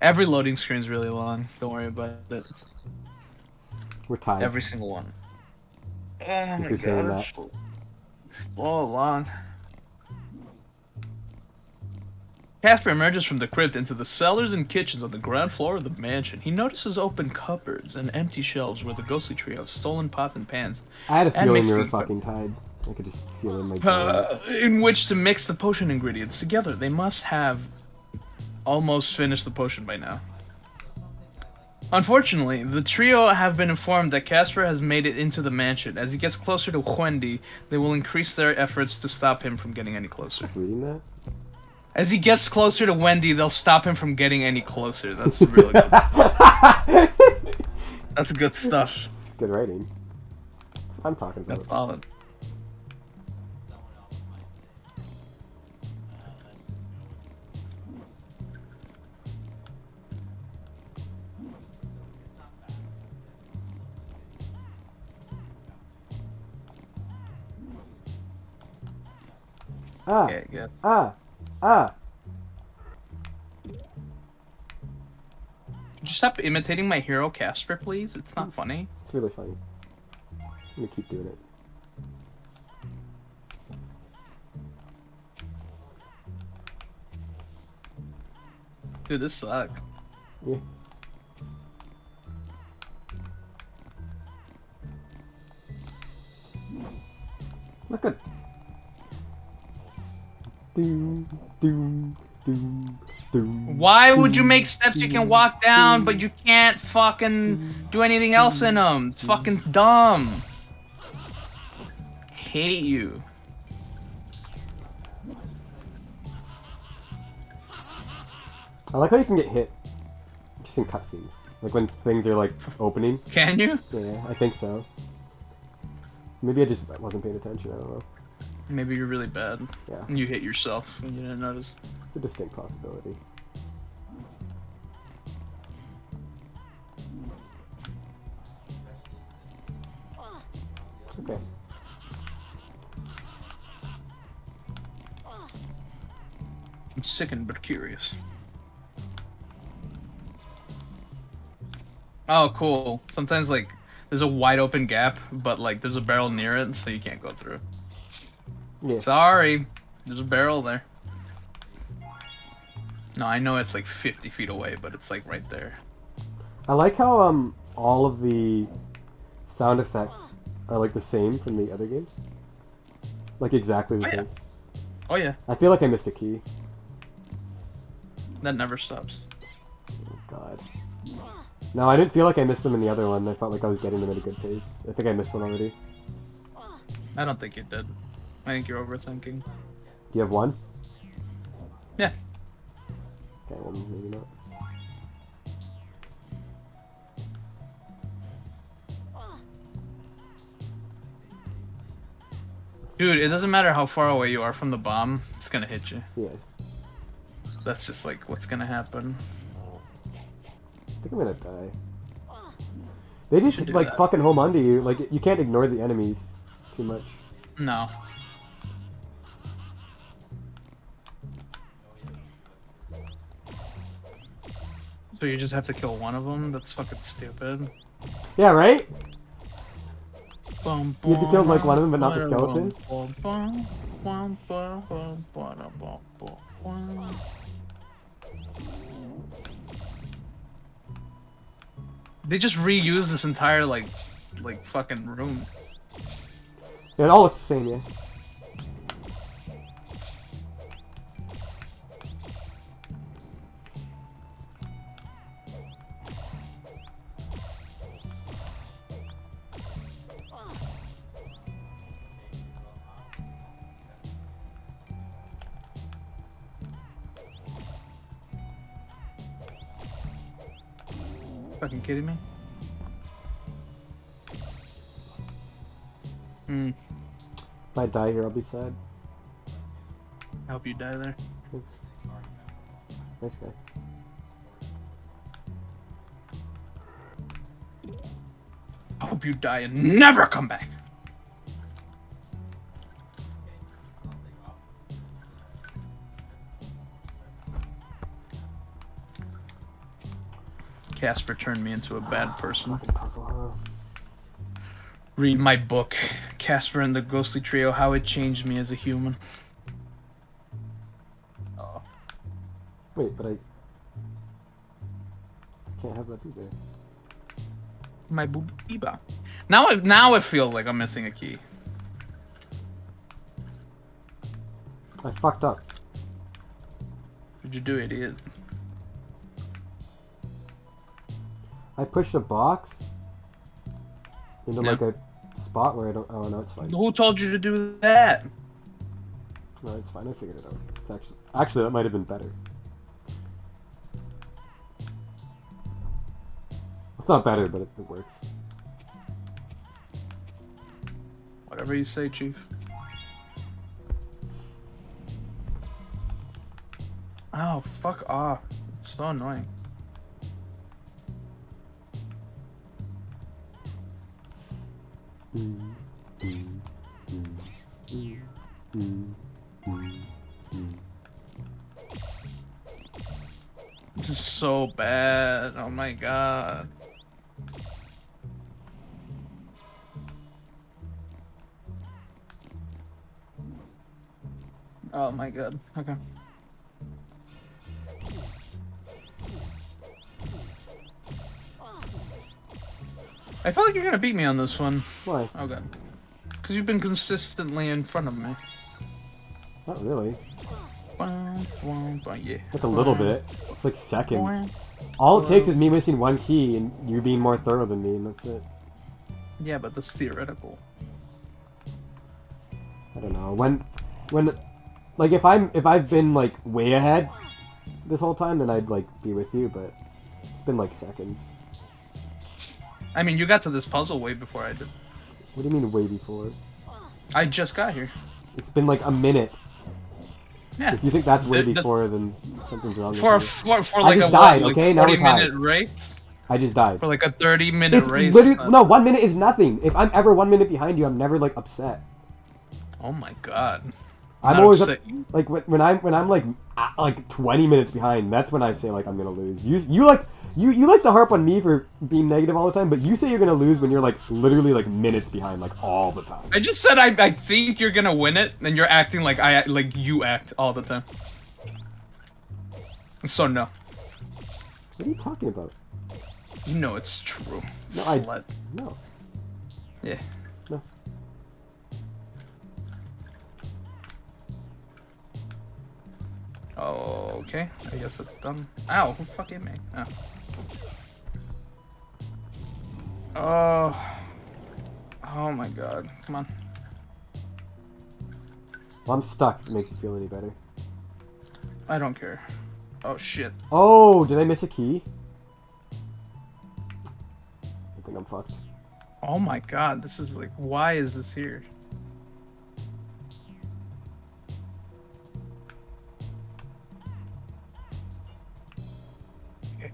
Every loading screen is really long. Don't worry about it. We're tired. Every single one. Oh my saying god. that. It's so long. Casper emerges from the crypt into the cellars and kitchens on the ground floor of the mansion. He notices open cupboards and empty shelves where the ghostly trio have stolen pots and pans, I had a feeling we were fucking tied. I could just feel it in my uh, in which to mix the potion ingredients together. They must have almost finished the potion by now. Unfortunately, the trio have been informed that Casper has made it into the mansion. As he gets closer to Wendy, they will increase their efforts to stop him from getting any closer. Reading that? As he gets closer to Wendy, they'll stop him from getting any closer. That's really good. That's good stuff. It's good writing. That's I'm talking about. That's solid. Ah, ah, ah. Just stop imitating my hero Casper, please. It's not funny. It's really funny. I'm gonna keep doing it. Dude, this sucks. Yeah. Look at. Doom. Why would you make steps you can walk down, but you can't fucking do anything else in them? It's fucking dumb. Hate you. I like how you can get hit just in cutscenes. Like when things are like opening. Can you? Yeah, I think so. Maybe I just wasn't paying attention. I don't know. Maybe you're really bad. Yeah, And you hit yourself and you didn't notice. it's a distinct possibility. Okay. I'm Sickened but curious. Oh, cool. Sometimes like there's a wide open gap, but like there's a barrel near it, so you can't go through. Yeah. Sorry, there's a barrel there. No, I know it's like 50 feet away, but it's like right there. I like how um all of the sound effects are like the same from the other games. Like exactly the Oh, yeah. same. Oh yeah, I feel like I missed a key. that never stops. Oh god. No, I didn't feel like I missed them in the other one. I felt like I was getting them at a good pace. I think I missed one already. I don't think you did. I think you're overthinking. Do you have one? Yeah. Okay, well maybe not. Dude, it doesn't matter how far away you are from the bomb, it's gonna hit you. Yeah. That's just like what's gonna happen. I think I'm gonna die. They just like that. fucking home onto you. Like you can't ignore the enemies too much. No. So you just have to kill one of them? That's fucking stupid. Yeah, right? You have to kill like one of them, but not the skeleton. They just reuse this entire like, like fucking room. Yeah, it all looks the same, yeah. Kidding me? Hmm. If I die here, I'll be sad. I hope you die there. Thanks. Nice guy. I hope you die and never come back. Casper turned me into a bad person. Fucking puzzle, huh? Read my book, Casper and the Ghostly Trio How It Changed Me as a Human. Oh. Wait, but I can't have that either. My boobiba. Now it now it feels like I'm missing a key. I fucked up. What'd you do, idiot? I pushed a box into Yeah. like a spot where I don't. Oh no, it's fine. Who told you to do that? No, it's fine. I figured it out. It's actually, actually, that might have been better. It's not better, but it, it works. Whatever you say, Chief. Oh, fuck off. It's so annoying. My god. Oh my god. Okay. I feel like you're gonna beat me on this one. Why? Oh god. Because you've been consistently in front of me. Not really. Bum, bum, bum, Yeah. Like a little bit. It's like seconds. All it takes um, is me missing one key and you being more thorough than me, and that's it. Yeah, but that's theoretical. I don't know. When, when, like if I'm if I've been like way ahead this whole time, then I'd like be with you. But it's been like seconds. I mean, you got to this puzzle way before I did. What do you mean way before? I just got here. It's been like a minute. Yeah. If you think that's way The- the- before, then something's wrong. for for for I just a died, what, like okay? Now we're 40 tied. minute race I just died. for like a 30 minute It's race. literally no one minute is nothing. If I'm ever one minute behind you, I'm never like upset. Oh my god. I'm Not always up, like when, when I'm when I'm like like 20 minutes behind. That's when I say like I'm gonna lose. You you like you you like to harp on me for being negative all the time, but you say you're gonna lose when you're like literally like minutes behind, like all the time. I just said I, I think you're gonna win it, and you're acting like I like you act all the time. So no, What are you talking about? you know it's true. No, I- Slut. No. Yeah. No. Oh, okay. I guess it's done. Ow, who fuck hit me? Oh. Oh. Oh my god. Come on. Well, I'm stuck. If it makes you feel any better. I don't care. Oh shit. Oh, did I miss a key? I think I'm fucked. Oh my god. This is like, why is this here?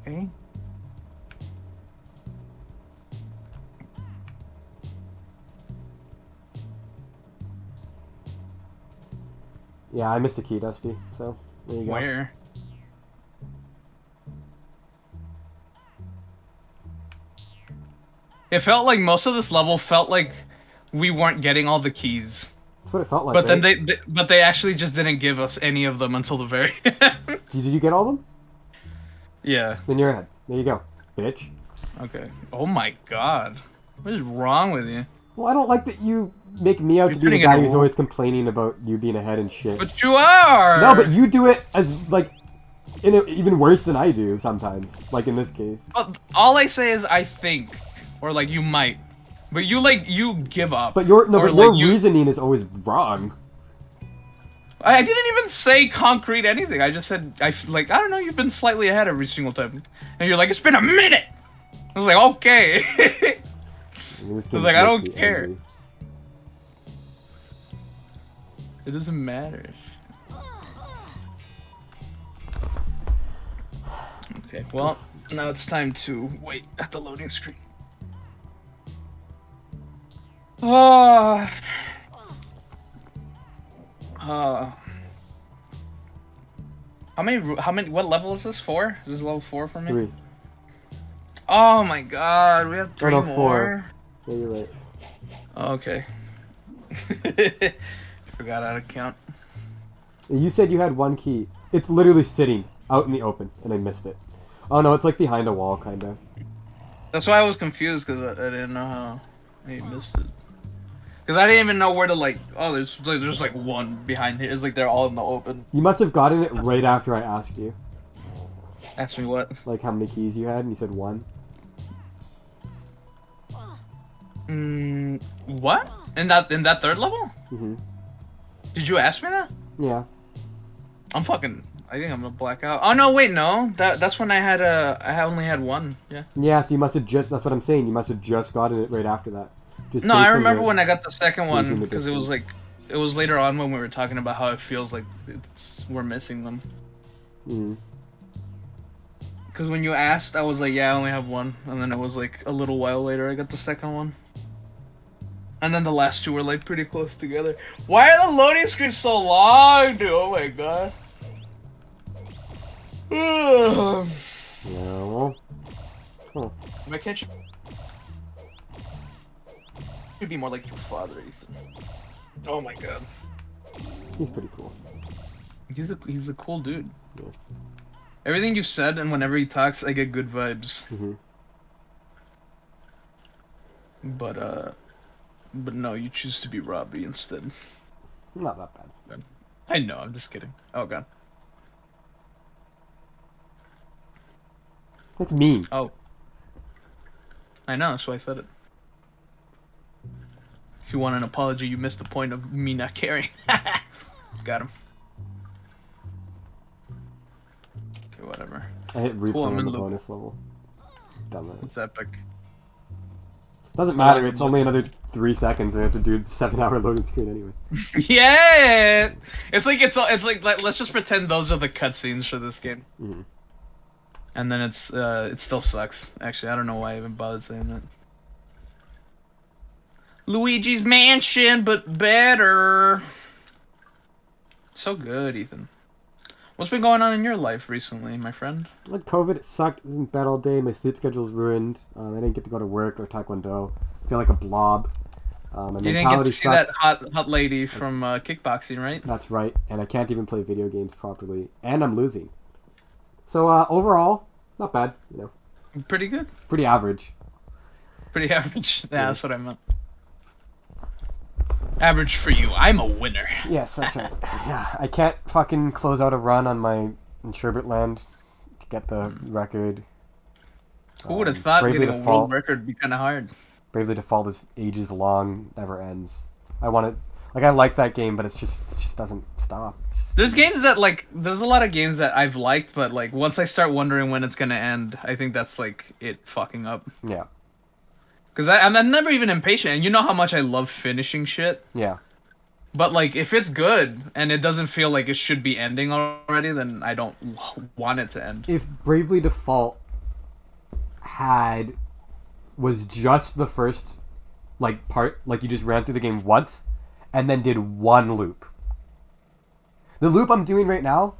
Okay. Yeah, I missed a key, Dusty. So there you go. Where? It felt like most of this level felt like we weren't getting all the keys. That's what it felt like. But then they, they but they actually just didn't give us any of them until the very end. Did you get all of them? yeah. Then you're ahead. There you go, bitch. Okay. Oh my god. What is wrong with you? Well, I don't like that you make me out You're to be the guy who's always complaining about you being ahead and shit. But you are. no, but you do it as like in a, even worse than I do sometimes. Like in this case. But all I say is I think, or like you might, but you like you give up. But your no, but like, your you- reasoning is always wrong. I I didn't even say concrete anything. I just said I like I don't know. You've been slightly ahead every single time, and you're like it's been a minute. I was like okay. I mean, this game like, I don't care. angry. It doesn't matter. Okay, well now it's time to wait at the loading screen. Ah. Uh, how many? How many? What level is this? Four? Is this level four for me? Three. Oh my god, we have three no, more. four. Yeah, you're right. Okay. Forgot how to count. You said you had one key. It's literally sitting out in the open, and I missed it. Oh no, it's like behind a wall, kind of. That's why I was confused because I, I didn't know how I missed it. Because I didn't even know where to like. Oh, there's like, there's like one behind here. It's like they're all in the open. You must have gotten it right after I asked you, Ask me what? like how many keys you had, and you said one. Mm, what? In that in that third level? hmm Did you ask me that? Yeah. I'm fucking. I think I'm gonna black out. Oh no, wait, no. That that's when I had a. I only had one. Yeah. Yeah, so you must have just. That's what I'm saying. You must have just gotten it right after that. Just No, I remember when I got the second one because it was like, it was later on when we were talking about how it feels like it's, we're missing them. Mhm. Because when you asked, I was like, yeah, I only have one, and then it was like a little while later I got the second one. And then the last two were like pretty close together. Why are the loading screens so long, dude? Oh my god. Yeah. Well. Why can't you? You'd be more like your father, Ethan. Oh my god. He's pretty cool. He's a he's a cool dude. Yeah. Everything you've said and whenever he talks, I get good vibes. hmm But uh, but no, you choose to be Robbie instead. Not that bad. I know. I'm just kidding. Oh god. That's mean. Oh. I know. That's why I said it. If you want an apology, you missed the point of me not caring. Got him. Okay, whatever. I hit replay Cool, on the loop. bonus level. Damn it. It's epic. Doesn't matter. It's only another three seconds. and I have to do the seven-hour loading screen anyway. yeah, it's like it's all- it's like let, us just pretend those are the cutscenes for this game, Mhm. and then it's uh it still sucks. Actually, I don't know why I even bothered saying that. Luigi's Mansion, but better. So good, Ethan. What's been going on in your life recently, my friend? Like COVID, it sucked. I was in bed all day. My sleep schedule's ruined. Um, I didn't get to go to work or taekwondo. I feel like a blob. Um, You didn't get to see that hot hot lady from uh, kickboxing, right? That's right. And I can't even play video games properly. And I'm losing. So uh, overall, not bad. You know, Pretty good. pretty average. Pretty average. Yeah, that's what I meant. Average for you. I'm a winner. Yes, that's right. yeah, I can't fucking close out a run on my in Sherbet Land to get the record. Who would have Um, thought getting a world record would be kind of hard? Bravely Default is ages long, never ends. I want to, like, I like that game, but it's just, it just doesn't stop. Just- There's games that like there's a lot of games that I've liked, but like once I start wondering when it's gonna end, I think that's like it fucking up. yeah, Cause I, I'm, I'm never even impatient, and you know how much I love finishing shit. yeah, But like if it's good and it doesn't feel like it should be ending already, then I don't want it to end. if Bravely Default had was just the first like part, like you just ran through the game once and then did one loop. The loop I'm doing right now,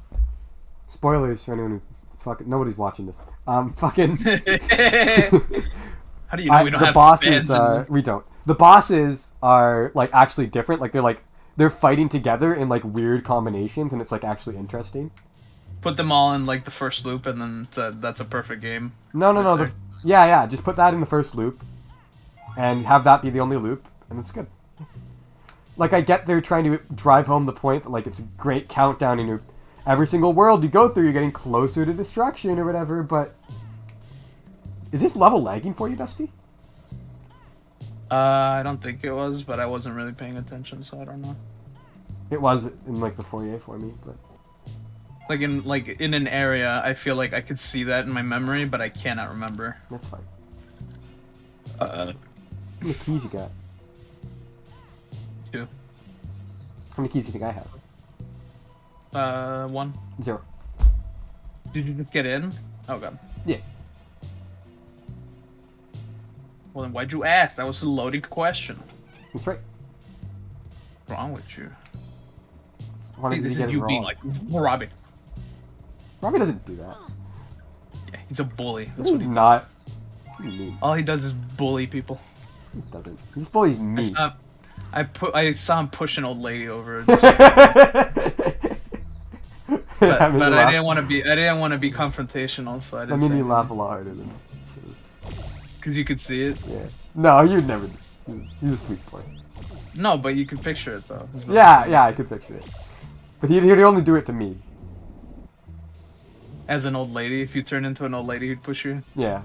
spoilers for anyone who fucking nobody's watching this. Um, fucking. How do you know I- we don't the have bosses are we don't. The bosses are like actually different. Like they're like they're fighting together in like weird combinations, and it's like actually interesting. put them all in like the first loop, and then a- that's a perfect game. No, no, no. The, yeah, yeah. Just put that in the first loop, and have that be the only loop, and it's good. Like I get they're trying to drive home the point that like it's a great countdown, and every single world you go through, you're getting closer to destruction or whatever. But is this level lagging for you, Dusty? Uh, I don't think it was, but I wasn't really paying attention, so I don't know. It was in like the foyer for me, but Like in like in an area, I feel like I could see that in my memory, but I cannot remember. that's fine. Uh, How many keys you got? two. How many keys do you think I have? Uh, one. Zero. Did you just get in? Oh god. Yeah. Well then, why'd you ask? That was a loaded question. That's right. What's wrong with you? Why Hey, did this you is get it you wrong? being like Robbie. Robbie doesn't do that. Yeah, he's a bully. That's is he does. not. What do you mean? All he does is bully people. He doesn't. He just bullies I me. saw, I put, I saw him push an old lady over. but But, I didn't want to be, I didn't want to be confrontational, so I I didn't. mean, say you laugh a lot harder than. because you could see it. Yeah. No, you'd never. He's, he's a sweet boy. No, but you can picture it though. Yeah, yeah, I could picture it. But he'd, he'd only do it to me. As an old lady, if you turn into an old lady who'd push you. Yeah.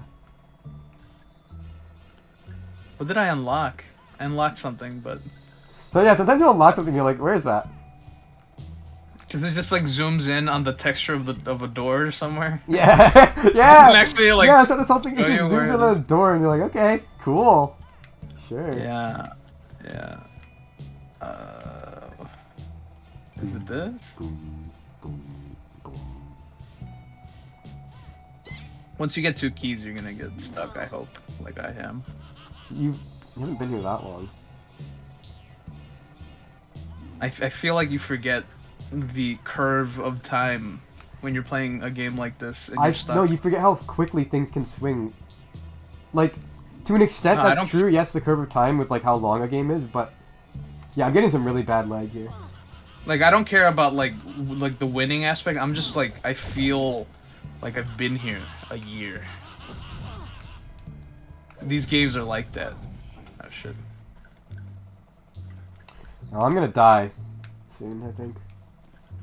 What did I unlock? I unlocked something, but So yeah, sometimes you'll unlock something. You're like, "Where is that?" just, it just like zooms in on the texture of the of a door somewhere. Yeah, yeah. And actually, like, yeah, so there's something. It show just zooms it in on a door, and you're like, "Okay, cool, sure." Yeah, yeah. Uh, is it this? Once you get two keys, you're gonna get stuck. I hope, like I am. You, you haven't been here that long. I, f- I feel like you forget the curve of time when you're playing a game like this. And you're I stuck. no, you forget how quickly things can swing. Like, to an extent, No, that's true. Yes, the curve of time with like how long a game is, but yeah, I'm getting some really bad lag here. Like I don't care about like w- like the winning aspect. I'm just like I feel like I've been here a year. These games are like that. Oh shit. Oh, I'm gonna die soon. I think.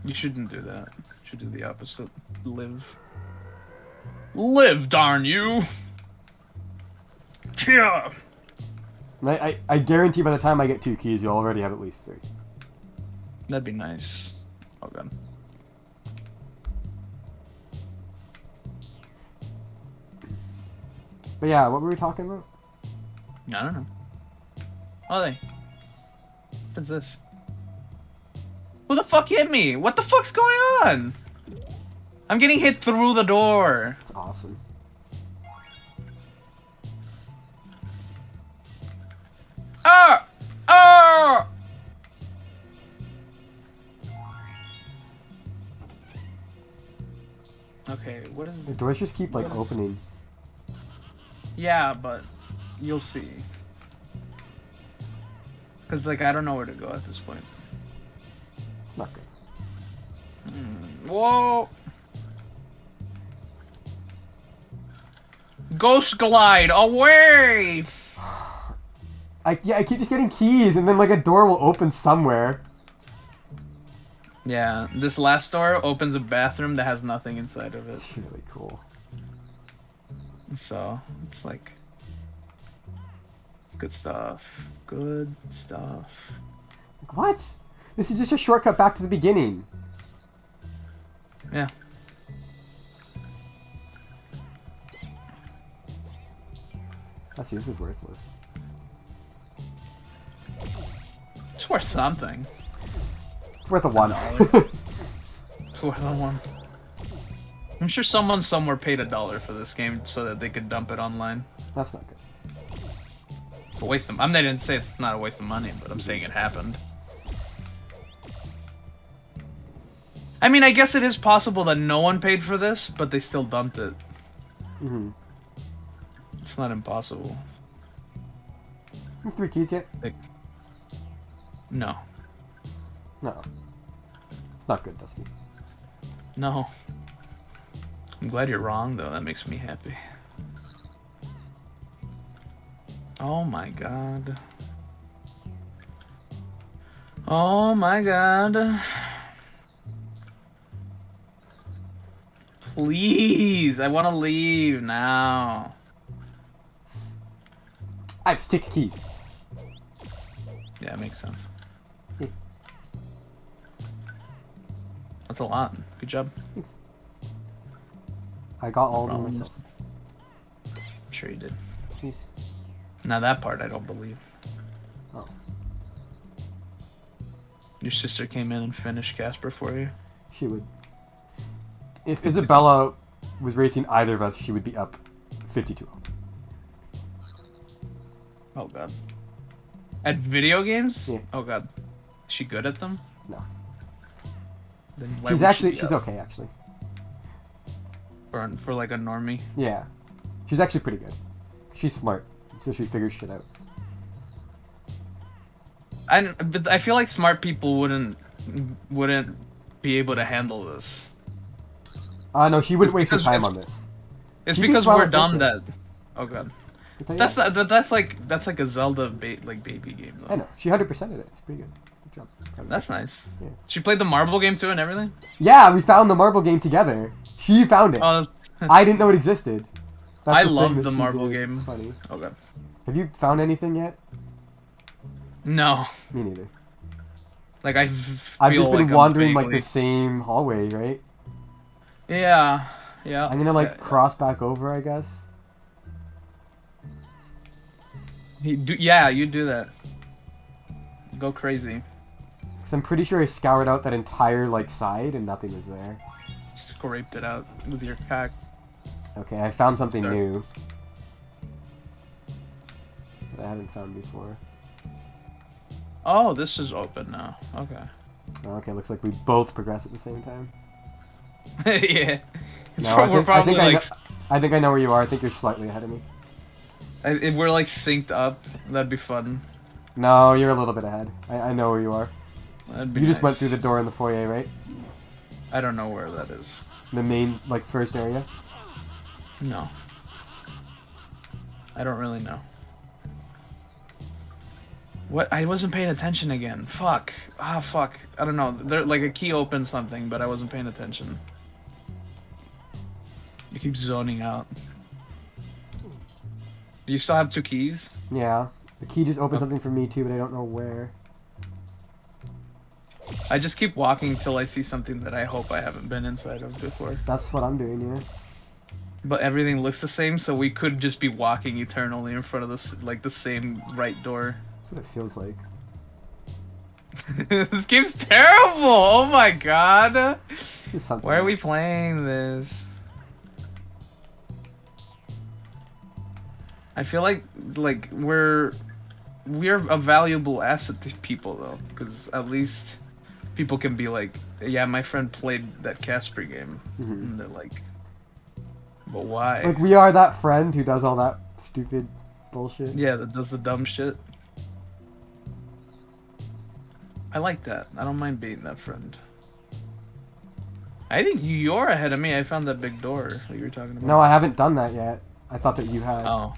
You shouldn't do that. You should do the opposite. Live. Live, darn you! Yeah. I, I, I guarantee by the time I get two keys, you'll already have at least three. That'd be nice. Oh god. But yeah, what were we talking about? I don't know. Oh, they. What is this? Who the fuck hit me? What the fuck's going on? I'm getting hit through the door. That's awesome. Ah! Ah! Okay, what is? The doors just keep like opening. Yeah, but you'll see. Cause like I don't know where to go at this point. It's not good. Hmm, whoa! Ghost glide away! I yeah, I keep just getting keys, and then like a door will open somewhere. Yeah, this last door opens a bathroom that has nothing inside of it. It's really cool. So it's like it's good stuff. Good stuff. What? This is just a shortcut back to the beginning. Yeah. Let's see, this is worthless. It's worth something. It's worth a one. It's worth a one. I'm sure someone somewhere paid a dollar for this game so that they could dump it online. That's not good. It's a waste of. I'm not didn't say it's not a waste of money, but I'm saying it happened. I mean, I guess it is possible that no one paid for this, but they still dumped it. Mm-hmm. It's not impossible. Three keys yet? No, No. It's not good, Dusty. no. I'm glad you're wrong, though. That makes me happy. Oh my god. Oh my god. Please, I want to leave now. I have six keys. Yeah, it makes sense. Yeah. That's a lot. Good job. Thanks. I got all of them myself. I'm sure you did. Jeez. Now that part I don't believe. Oh. Your sister came in and finished Casper for you. She would. If Isabella was racing either of us, she would be up 52. Oh god. At video games? Yeah. Oh god. Is she good at them? No. She's would she actually she's up? okay actually. For, for like a normie. Yeah. She's actually pretty good. She's smart, so she figures shit out. I but I feel like smart people wouldn't wouldn't be able to handle this. Uh no, she wouldn't waste her time on this. It's She because we're dumb that. Oh god. I'll tell you That's that. not, that, that's like that's like a Zelda ba- like baby game though. I know. She 100% of it. It's pretty good. Good job. Proud of her. That's nice. Yeah. She played the marble game too and everything. Yeah, we found the marble game together. She found it. That's, I didn't know it existed. That's I the love the marble did. It's game. funny. god. Have you found anything yet? No, Me neither. like I've. feel just been like wandering like the same hallway, right? Yeah, yeah. I'm gonna like Uh, cross back over, I guess. you do, yeah, you do that. Go crazy. Cause I'm pretty sure I scoured out that entire like side and nothing was there. Scraped it out with your pack. Okay, I found something new that I haven't found before. Oh, this is open now. Okay. Okay, looks like we both progress at the same time. yeah. No, I think, I think I, know, I think I know where you are. I think you're slightly ahead of me. I, if we're like synced up. That'd be fun. No, you're a little bit ahead. I, I know where you are. That'd be You just went through the door in the foyer, right? I don't know where that is. The main like first area. No. I don't really know. What? I wasn't paying attention again. Fuck. Ah, fuck. I don't know. There, like a key opened something, but I wasn't paying attention. You keep zoning out. Do you still have two keys? Yeah. The key just opened Oh. something for me too, but I don't know where. I just keep walking till I see something that I hope I haven't been inside of before. That's what I'm doing here. But everything looks the same, so we could just be walking eternally in front of this, like the same right door. That's what it feels like. this game's terrible. Oh my god. This is something. Why are we playing this? I feel like like we're we're a valuable asset to people though, because at least people can be like, yeah, my friend played that Casper game, Mhm. and they're like, But why? Like we are that friend who does all that stupid bullshit. yeah, that does the dumb shit. I like that. I don't mind being that friend. I think you're ahead of me. I found that big door that you were talking about. No, I haven't done that yet. I thought that you had. Oh.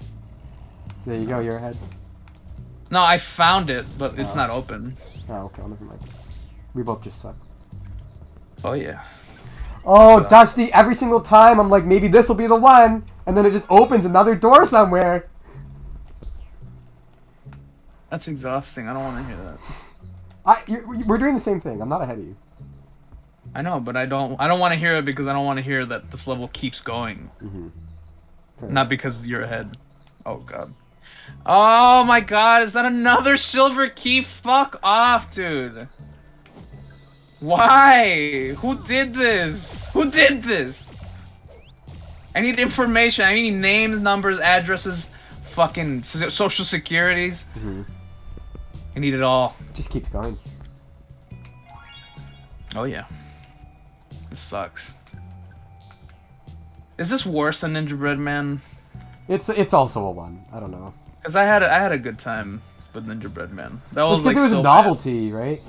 So there you go. You're ahead. No, I found it, but it's Oh. not open. Oh, okay. Well, never mind. We both just suck. Oh yeah. Oh, Uh, Dusty! Every single time I'm like, maybe this will be the one, and then it just opens another door somewhere. That's exhausting. I don't want to hear that. I, you we're doing the same thing. I'm not ahead of you. I know, but I don't. I don't want to hear it because I don't want to hear that this level keeps going. Fair Not because you're ahead. Oh god. Oh my god, is that another silver key? Fuck off, dude. Why? Who did this? Who did this? I need information. I need names, numbers, addresses, fucking social securities. Mhm. I need it all. It just keeps going. Oh yeah. This sucks. Is this worse than Ninjabread Man? It's it's also a one. I don't know. Because I had a, I had a good time with Ninjabread Man. That was like it was so a bad. novelty, right?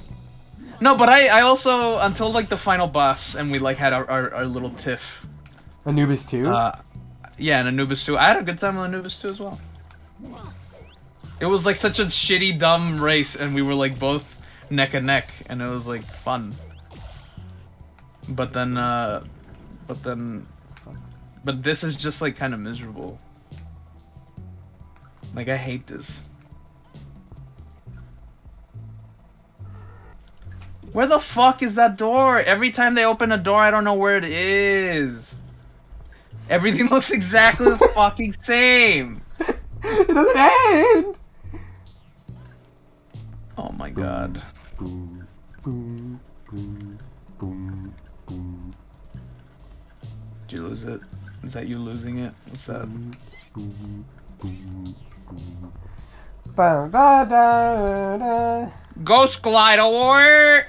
No, but I, I also until like the final boss and we like had our, our, our little tiff. Anubis II. Uh, yeah, and Anubis II. I had a good time with Anubis II as well. It was like such a shitty, dumb race, and we were like both neck and neck, and it was like fun. But then, uh, but then, but this is just like kind of miserable. Like I hate this. Where the fuck is that door? Every time they open a door, I don't know where it is. Everything looks exactly the fucking same. it doesn't end. Oh my god. Boom, boom, boom, boom, boom, Did you lose it? Is that you losing it? What's that? boom, boom, boom. Ba, da, da, da. Ghost Glider War!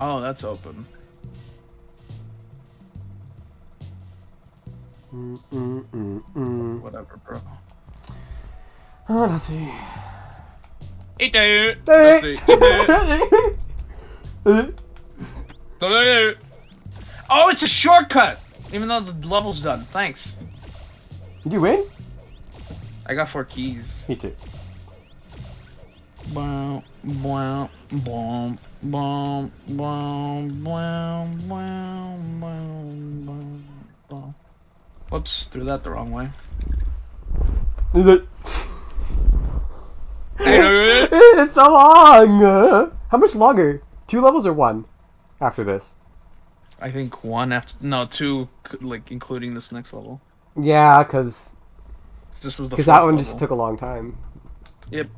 Oh, that's open. Mm, mm, mm, mm. Whatever, bro. Oh, let's see. Eat it! Let's see. Oh, it's a shortcut! Even though the level's done. Thanks. Did you win? I got four keys. Me too. Boom, boom, boom, Whoops, threw that the wrong way. Is it? It's so long. How much longer? Two levels or one? After this? I think one after no two, like including this next level. Yeah, cause This was the because that one just took a long time. Yep.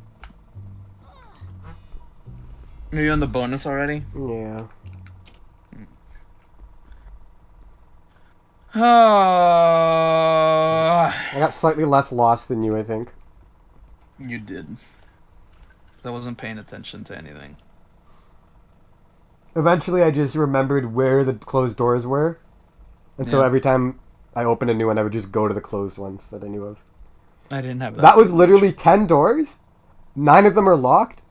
Are you on the bonus already? Yeah. Oh, I got slightly less lost than you, I think. you did. I wasn't paying attention to anything. Eventually, I just remembered where the closed doors were, and so every time I opened a new one, I would just go to the closed ones that I knew of. I didn't have that. That was literally ten doors. Nine of them are locked,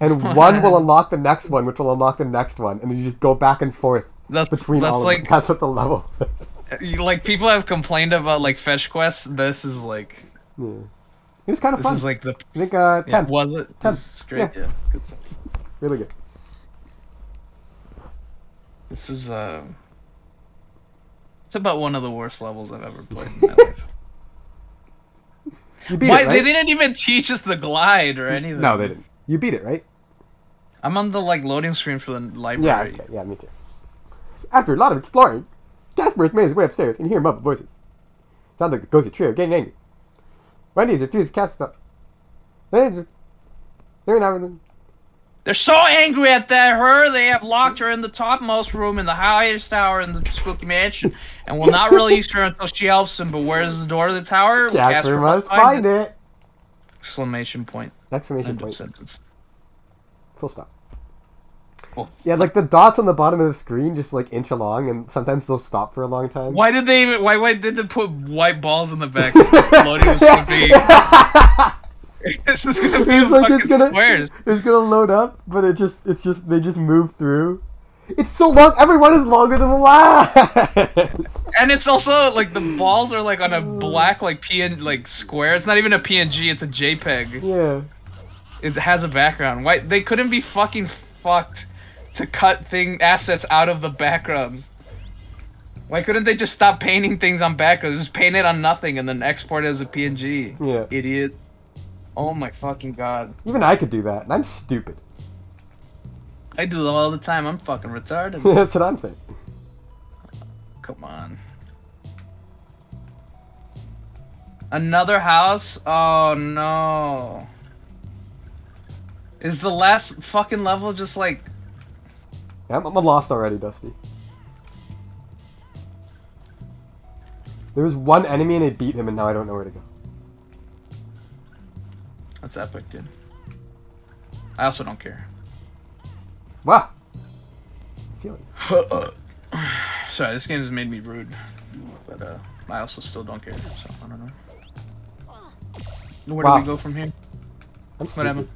and one will unlock the next one, which will unlock the next one, and then you just go back and forth That's between that's all of like them. That's what the level is. like people have complained about like fetch quests. This is like Yeah. It was kind of this fun. is like the I think uh, yeah, ten, was it Ten. It's great. Yeah. Good stuff. really good. This is uh. It's about one of the worst levels I've ever played in my life. Why it, right? they didn't even teach us the glide or anything. No, they didn't. You beat it, right? I'm on the like loading screen for the library. Yeah, okay, yeah, me too. After a lot of exploring, Casper has made his way upstairs and hear muffled voices. Sounds like the ghostly trio getting angry. Wendy's refused spell. They're they're not. They're so angry at that her, they have locked her in the topmost room in the highest tower in the spooky mansion, and will not release her until she helps them. But where's the door to the tower? Casper must find it! Exclamation point. Exclamation End point. sentence. Full stop. Oh. Yeah, like the dots on the bottom of the screen just like inch along, and sometimes they'll stop for a long time. Why did they even? Why? Why did they put white balls in the back? Loading was so big. It's just gonna be It's like it's gonna squares. it's gonna load up, but it just it's just they just move through. It's so long. Everyone is longer than the last. And it's also like the balls are like on a black like PN like square. It's not even a PNG. It's a JPEG. yeah. It has a background. Why they couldn't be fucking fucked to cut thing assets out of the backgrounds? Why couldn't they just stop painting things on backgrounds? Just paint it on nothing and then export it as a PNG. Yeah. Idiot. Oh my fucking god. Even I could do that, and I'm stupid. I do it all the time. I'm fucking retarded. That's what I'm saying. Come on. Another house? Oh no. Is the last fucking level just like Yeah, I'm, I'm lost already, Dusty. There was one enemy and I beat him, and now I don't know where to go. that's epic, dude. I also don't care. Wow. Feeling. Sorry, this game has made me rude. But uh I also still don't care, so I don't know. Where Wow. do we go from here? I'm stupid. Whatever.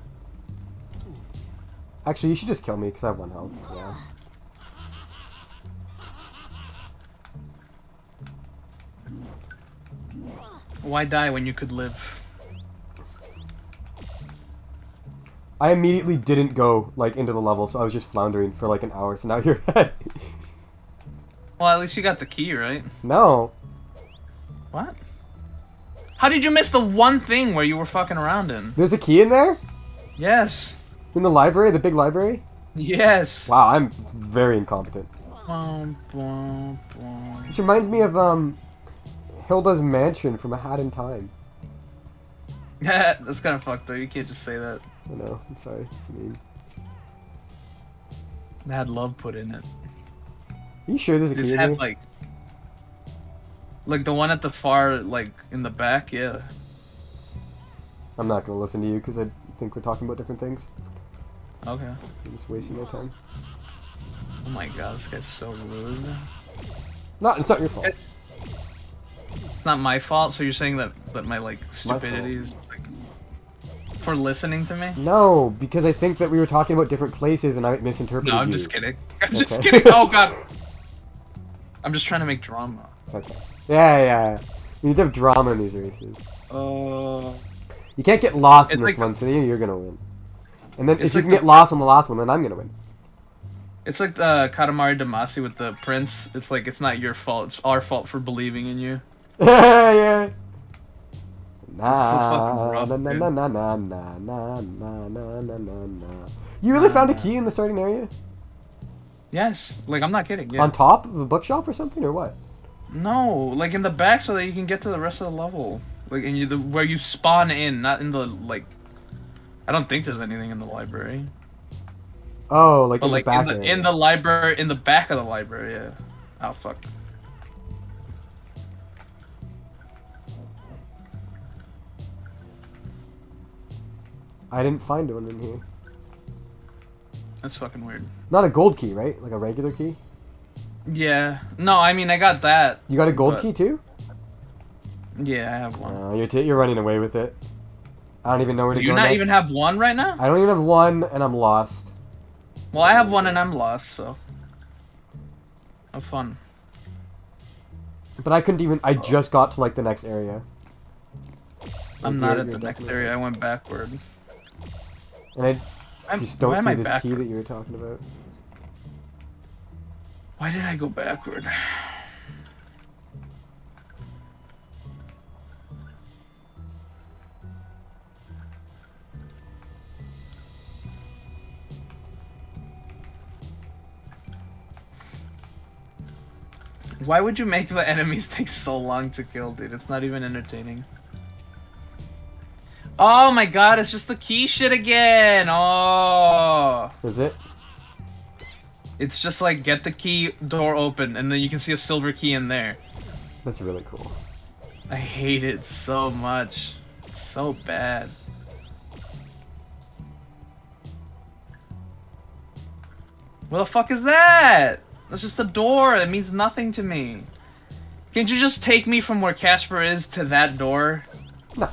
Actually, you should just kill me because I have one health. Yeah. Why die when you could live? I immediately didn't go like into the level, so I was just floundering for like an hour. So now you're. Well, at least you got the key, right? no, What? How did you miss the one thing where you were fucking around in? there's a key in there Yes. in the library, the big library. Yes. Wow, I'm very incompetent. Bum, bum, bum. This reminds me of um, Hilda's mansion from A Hat in Time. Yeah, That's kind of fucked though. You can't just say that. I know. I'm sorry. It's mean. Mad love put in it. Are you sure there's a It key just in had like, like the one at the far, like in the back. Yeah. I'm not gonna listen to you because I think we're talking about different things. Okay. I'm just wasting my time. Oh my god, this guy's so rude. Not. It's not your fault. It's, it's not my fault. So you're saying that, that my like My stupidity is like for listening to me? No, because I think that we were talking about different places and I misinterpreted No, I'm you. just kidding. I'm just Okay. kidding. Oh god. I'm just trying to make drama. Okay. Yeah, yeah. You need to have drama in these races. Uh. You can't get lost in this like- one, so you're gonna win. And then if you like can the- get lost on the last one, then I'm gonna win. It's like uh, Katamari Damacy with the prince. It's like it's not your fault. It's our fault for believing in you. yeah. Nah, fucking rough, na, na, na, na, na, na, na, na, na, na, na, na. You really found a key in the starting area? Yes, like I'm not kidding. Yeah. On top of a bookshelf or something, or what? no, like in the back so that you can get to the rest of the level. Like in you, the where you spawn in, not in the like. I don't think there's anything in the library. Oh, like But in like the back in the in the library, in the back of the library. Yeah. Oh fuck. I didn't find one in here. That's fucking weird. Not a gold key, right? Like a regular key? Yeah. No, I mean I got that. You got a gold But- key too? Yeah, I have one. No, you're, t- you're running away with it. I don't even know where to go. Do you not next. even have one right now? I don't even have one, and I'm lost. Well, I have one and I'm lost, so. Have fun. But I couldn't even. I just got to like the next area. I'm not at the next area. I went backward. And I I'm- just don't see this key that you were talking about. Why did I go backward? Why would you make the enemies take so long to kill, dude? It's not even entertaining. Oh my god, it's just the key shit again! Oh! Is it? It's just like get the key, door open, and then you can see a silver key in there. That's really cool. I hate it so much. It's so bad. What the fuck is that? That's just a door. It means nothing to me. Can't you just take me from where Casper is to that door? No.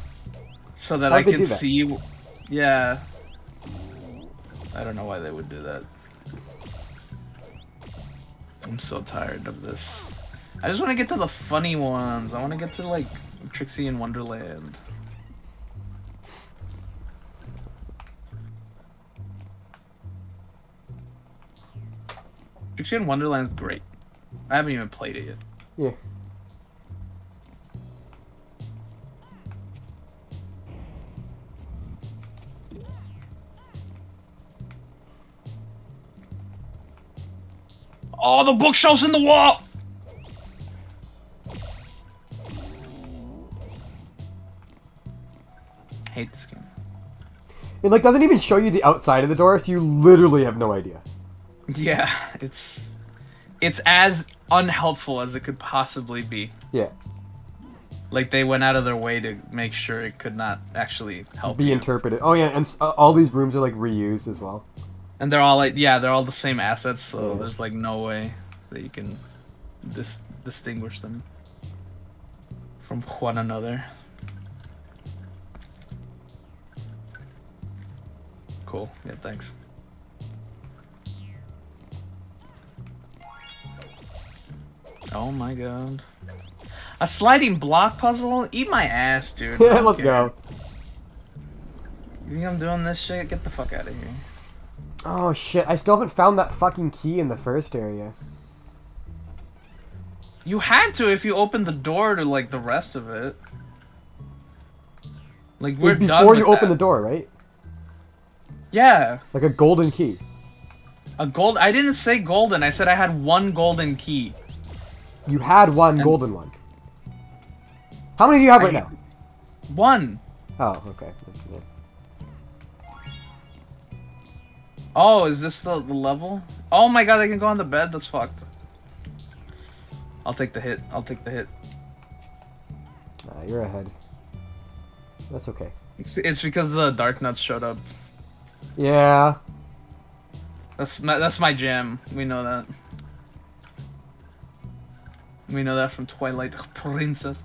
So that How'd I can that? see. Yeah. I don't know why they would do that. I'm so tired of this. I just want to get to the funny ones. I want to get to like Trixie in Wonderland. Trixie in Wonderland's great. I haven't even played it yet. Yeah. Oh, the bookshelves in the wall! Hate this game. It like doesn't even show you the outside of the door, so you literally have no idea. Yeah, it's it's as unhelpful as it could possibly be. Yeah. Like they went out of their way to make sure it could not actually help Be you. interpreted. Oh yeah, and uh, all these rooms are like reused as well. And they're all like, yeah, they're all the same assets, so Yeah. there's like no way that you can dis- distinguish them from one another. Cool. Yeah, thanks. Oh my god. A sliding block puzzle? Eat my ass, dude. Don't Let's care. go. You think I'm doing this shit? Get the fuck out of here. Oh shit! I still haven't found that fucking key in the first area. You had to if you opened the door to like the rest of it. Like we're before you open that. the door, right? Yeah, Like a golden key. a gold. I didn't say golden. I said I had one golden key. You had one And- golden one. How many do you have I- right now? One. Oh, okay. Oh, is this the, the level? Oh my god, I can go on the bed. That's fucked. I'll take the hit. I'll take the hit. Nah, you're ahead. That's okay. It's, it's because the Darknuts showed up. Yeah. That's my, that's my jam. We know that. We know that from Twilight Princess.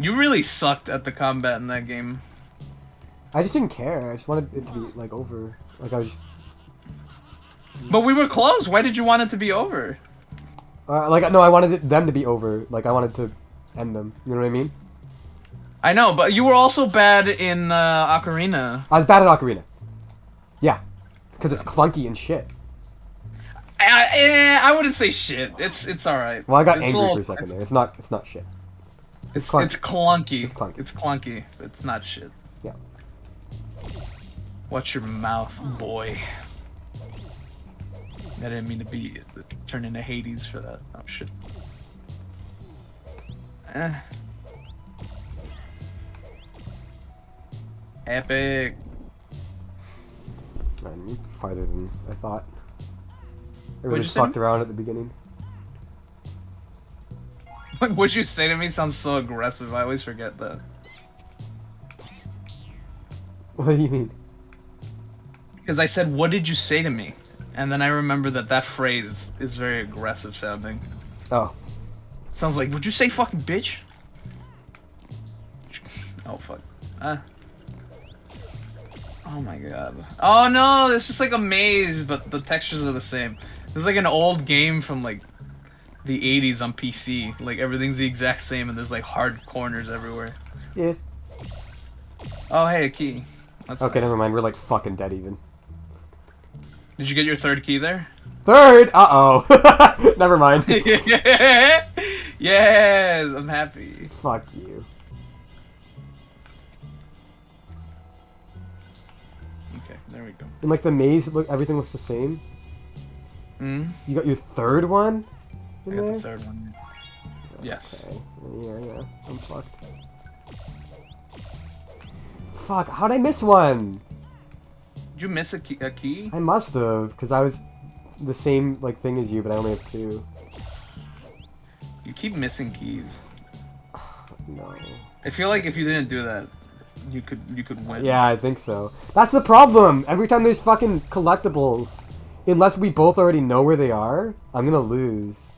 You really sucked at the combat in that game. I just didn't care. I just wanted it to be like over. Like I was. But we were close. Why did you want it to be over? Uh, like no, I wanted it, them to be over. Like I wanted to end them. You know what I mean? I know, but you were also bad in uh, Ocarina. I was bad at Ocarina. Yeah, because it's clunky and shit. I, I, eh, I wouldn't say shit. It's it's all right. Well, I got It's angry little- for a second there. It's not. It's not shit. It's Clunk. it's clunky. It's clunky. It's clunky. It's not shit. Yeah. Watch your mouth, boy. I didn't mean to be turn into Hades for that. Oh shit. Eh. Epic. Man, you're farther than I thought. What'd really fucked around at the beginning. What'd you say to me sounds so aggressive. I always forget that. What do you mean? Because I said, "What did you say to me?" And then I remember that that phrase is very aggressive sounding. Oh, Sounds like, "Would you say fucking bitch?" Oh fuck. Ah. Oh my god. Oh no, it's just like a maze, but the textures are the same. It's like an old game from like the 80s on PC. Like everything's the exact same, and there's like hard corners everywhere. yes. Oh hey, a key. That's Okay, nice. never mind. We're like fucking dead even. Did you get your third key there? Third. Uh oh. never mind. yes, I'm happy. Fuck you. Okay, there we go. And like the maze, look, everything looks the same. Mm, You got your third one I got there. the third one. Yes. Yeah, yeah. I'm fucked. Fuck. How'd I miss one? Did you miss a key? A key? I must have, because I was the same like thing as you, but I only have two. You keep missing keys. No. I feel like if you didn't do that, you could you could win. Yeah, I think so. That's the problem. Every time there's fucking collectibles, unless we both already know where they are, I'm gonna lose.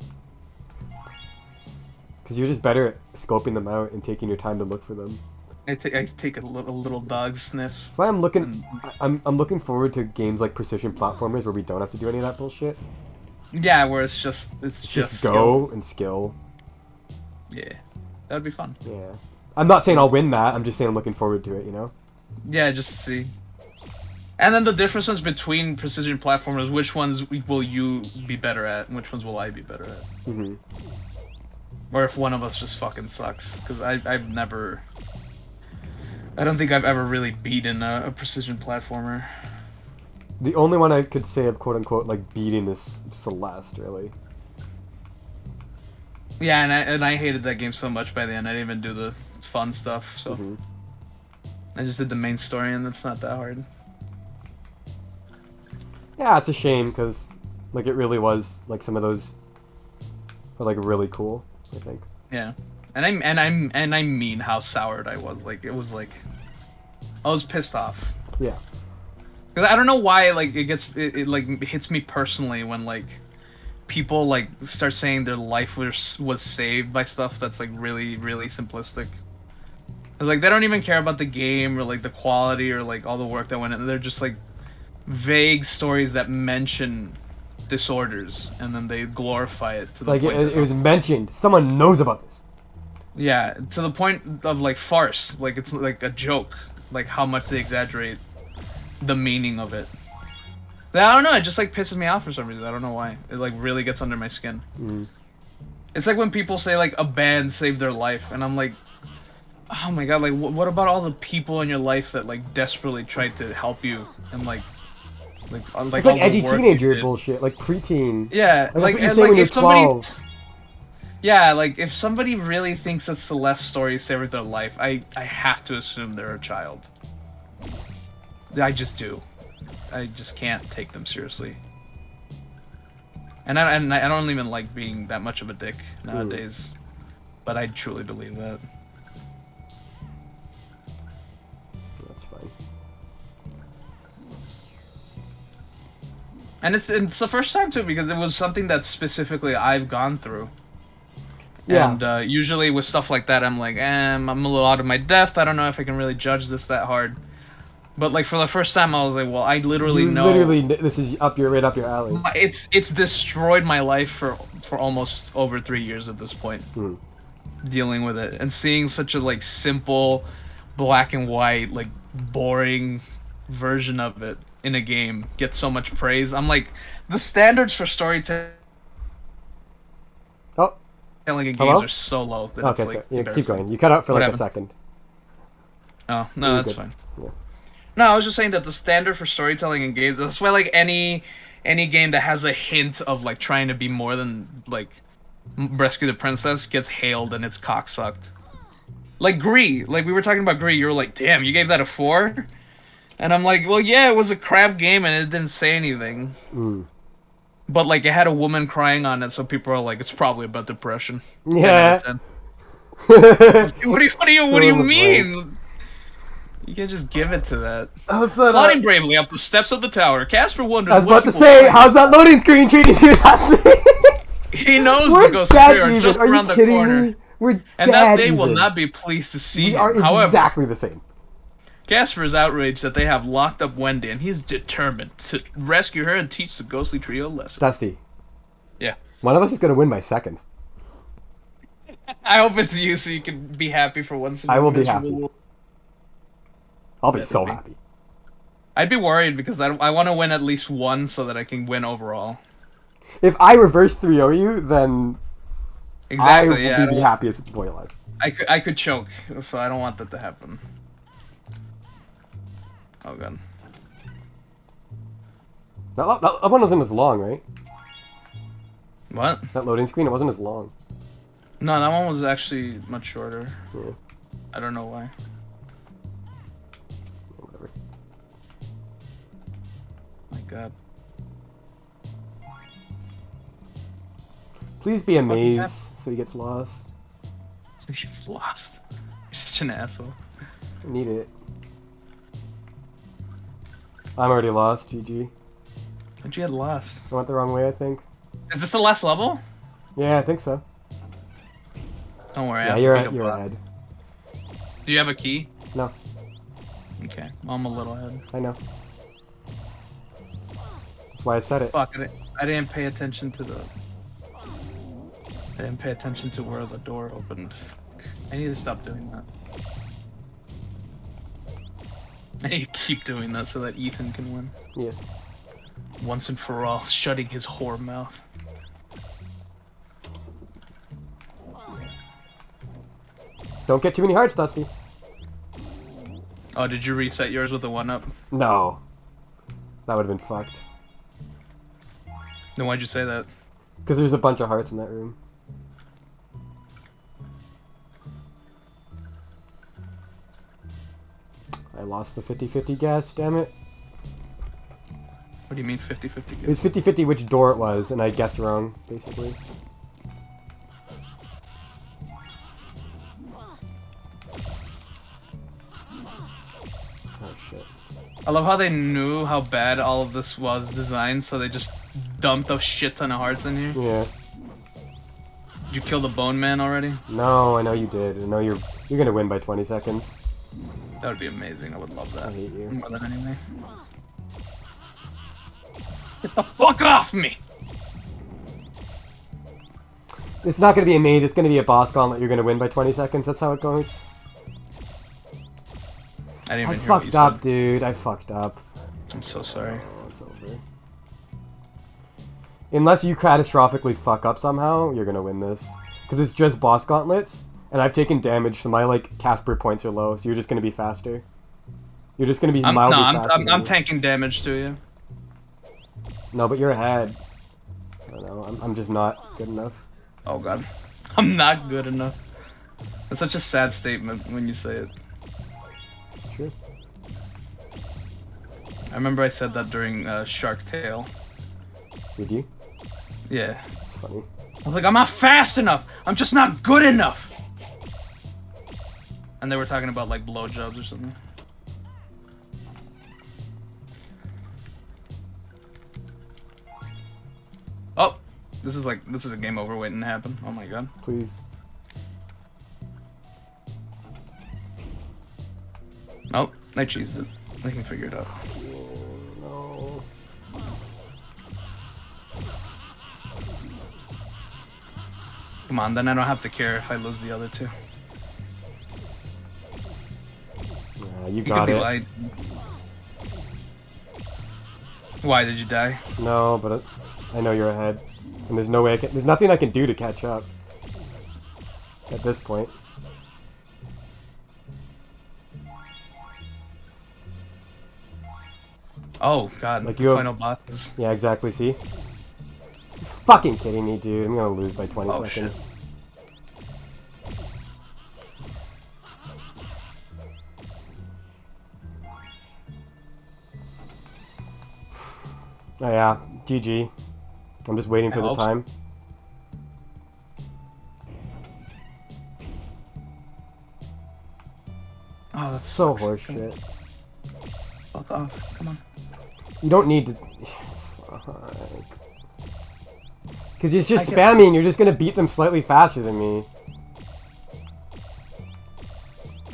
Because you're just better at scoping them out and taking your time to look for them. I take I take a little, a little dog sniff. That's why I'm looking. I'm I'm looking forward to games like precision platformers where we don't have to do any of that bullshit. Yeah, where it's just it's Just, just, go and skill. skill. Yeah, that would be fun. Yeah. I'm not saying I'll win that. I'm just saying I'm looking forward to it. You know. Yeah, just to see. And then the differences between precision platformers, which ones will you be better at, and which ones will I be better at? hmm Or if one of us just fucking sucks, because I I've never. I don't think I've ever really beaten a, a precision platformer. The only one I could say of quote unquote like beating is Celeste. Really. Yeah, and I and I hated that game so much by the end. I didn't even do the fun stuff, so Mhm. I just did the main story, and that's not that hard. Yeah, it's a shame because like it really was like some of those were like really cool. I think. Yeah, and I'm and I'm and I mean how soured I was. Like it was like I was pissed off. Yeah. Cause I don't know why like it gets it, it like hits me personally when like people like start saying their life was was saved by stuff that's like really really simplistic. like they don't even care about the game or like the quality or like all the work that went in. They're just like vague stories that mention disorders and then they glorify it to the Like point it, it was mentioned. Someone knows about this. Yeah, to the point of like farce, like it's like a joke, like how much they exaggerate the meaning of it. I don't know, it just like pisses me off for some reason. I don't know why. It like really gets under my skin. Mm. It's like when people say like a band saved their life, and I'm like, oh my god, like wh- what about all the people in your life that like desperately tried to help you and like, like, uh, like It's like edgy teenager bullshit, like preteen. Yeah, Like, like you and, say like, when you're somebody- 12. Yeah, like if somebody really thinks that Celeste's story saved their life, I I have to assume they're a child. I just do. I just can't take them seriously. And I and I don't even like being that much of a dick nowadays, hmm. but I truly believe that. That's fine. And it's it's the first time too because it was something that specifically I've gone through. Yeah. And uh, usually with stuff like that, I'm like, eh, I'm a little out of my depth. I don't know if I can really judge this that hard. But like for the first time, I was like, well, I literally You know Literally, this is up your right up your alley. it's it's destroyed my life for for almost over three years at this point, Hmm. dealing with it and seeing such a like simple, black and white, like boring version of it in a game get so much praise. I'm like, the standards for storytelling in games Hello? are so low that okay. it's so like yeah, keep going. You cut out for What like a second. Oh no, You're that's good. fine. Yeah. No, I was just saying that the standard for storytelling in games. That's why like any any game that has a hint of like trying to be more than like Rescue the Princess gets hailed and it's cocksucked. Like Gris, like we were talking about Gris, you were like, "Damn, you gave that a four? And I'm like, "Well, yeah, it was a crap game and it didn't say anything." Mm. But like it had a woman crying on it, so people are like, "It's probably about depression." Yeah. of 10. What do you what do you what do you mean? You can't just give it to that. How's that? Bravely up the steps of the tower, Casper wonders. I was about to say, how's that loading screen treating you? He knows the We're ghost dead are just Are you around the corner, me? We're and that they will not be pleased to see We him. are However, exactly the same. Casper is outraged that they have locked up Wendy, and he's determined to rescue her and teach the ghostly trio a lesson. Dusty. Yeah. One of us is gonna win by seconds. I hope it's you, so you can be happy for once. in I will be happy. I'll be so maybe. happy. I'd be worried because I, I want to win at least one so that I can win overall. If I reverse 3 0 you, then I Exactly. will yeah. I be the happiest boy alive. I could, I could choke, so I don't want that to happen. Oh god. That, that, that one wasn't as long, right? What? That loading screen, it wasn't as long. No, that one was actually much shorter. Yeah, I don't know why. whatever. My god. Please be a maze so he gets lost. So he gets lost. You're such an asshole. I need it. I'm already lost, GG. How'd you get lost? I went the wrong way, I think. Is this the last level? Yeah, I think so. Don't worry. Yeah, you're, you're ahead. Do you have a key? No, Okay. Well, I'm a little ahead. I know. That's why I said it. Fuck, I didn't, I didn't pay attention to the... I didn't pay attention to where the door opened. I need to stop doing that. I keep doing that so that Ethan can win. Yes. Once and for all, shutting his whore mouth. Don't get too many hearts, Dusty. Oh, did you reset yours with a one-up? No. That would have been fucked. Then why'd you say that? Because there's a bunch of hearts in that room. Lost the 50-50 guess, damn it. What do you mean 50-50? It's 50-50 which door it was, and I guessed wrong, basically. Oh shit. I love how they knew how bad all of this was designed, so they just dumped a shit ton of hearts in here. Yeah. Did you kill the Bone Man already? No, I know you did. I know you're you're gonna win by 20 seconds. That would be amazing. I would love I that. hate you. More than anything. Get the fuck off me! It's not gonna be a maze, it's gonna be a boss gauntlet you're gonna win by 20 seconds, that's how it goes. I didn't I even hear what you fucked up, said. dude. I fucked up. I'm so sorry. Oh, it's over. Unless you catastrophically fuck up somehow, you're gonna win this. Because it's just boss gauntlets, and I've taken damage, so my, like, Casper points are low, so you're just gonna be faster. You're just gonna be I'm, no, mildly I'm, faster. I'm, I'm tanking damage to you. No, but you're ahead. I don't know, I'm, I'm just not good enough. Oh god. I'm not good enough. That's such a sad statement when you say it. It's true. I remember I said that during uh, Shark Tale. Did you? Yeah. It's funny. I was like, I'm not fast enough. I'm just not good enough. And they were talking about like blowjobs or something. Oh, this is like this is a game over waiting to happen. Oh my god. Please. Oh, I cheesed it. I can figure it out. No. Come on, then I don't have to care if I lose the other two. Yeah, you You got it. Why did you die? No, but I I know you're ahead, and there's no way I can. There's nothing I can do to catch up. At this point. Oh god, Like the you have- final bosses. Yeah, exactly. See. You're fucking kidding me, dude. I'm gonna lose by 20 Oh, seconds. Oh yeah, GG. I'm just waiting for the time. Oh, that's so horseshit. Fuck off. Come on. You don't need to. Because you're just I spamming, you're just gonna beat them slightly faster than me.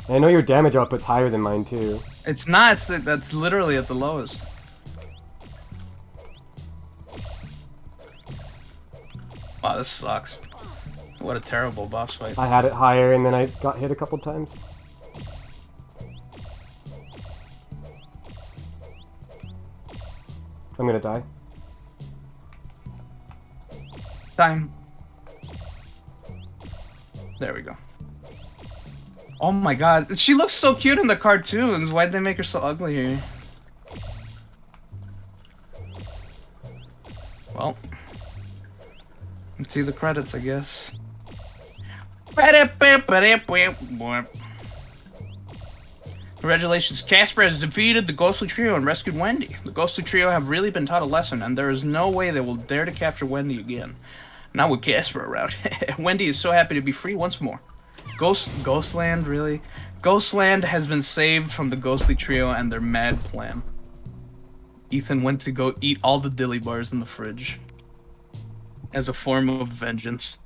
And I know your damage output's higher than mine too. It's not. It's, that's literally at the lowest. Wow, this sucks. What a terrible boss fight. I had it higher and then I got hit a couple times. I'm gonna die. Time. There we go. Oh my god, she looks so cute in the cartoons. Why'd they make her so ugly here? Well, see the credits, I guess. Congratulations, Casper has defeated the Ghostly Trio and rescued Wendy. The Ghostly Trio have really been taught a lesson, and there is no way they will dare to capture Wendy again. Not with Casper around. Wendy is so happy to be free once more. Ghost Ghostland, really? Ghostland has been saved from the ghostly trio and their mad plan. Ethan went to go eat all the dilly bars in the fridge as a form of vengeance.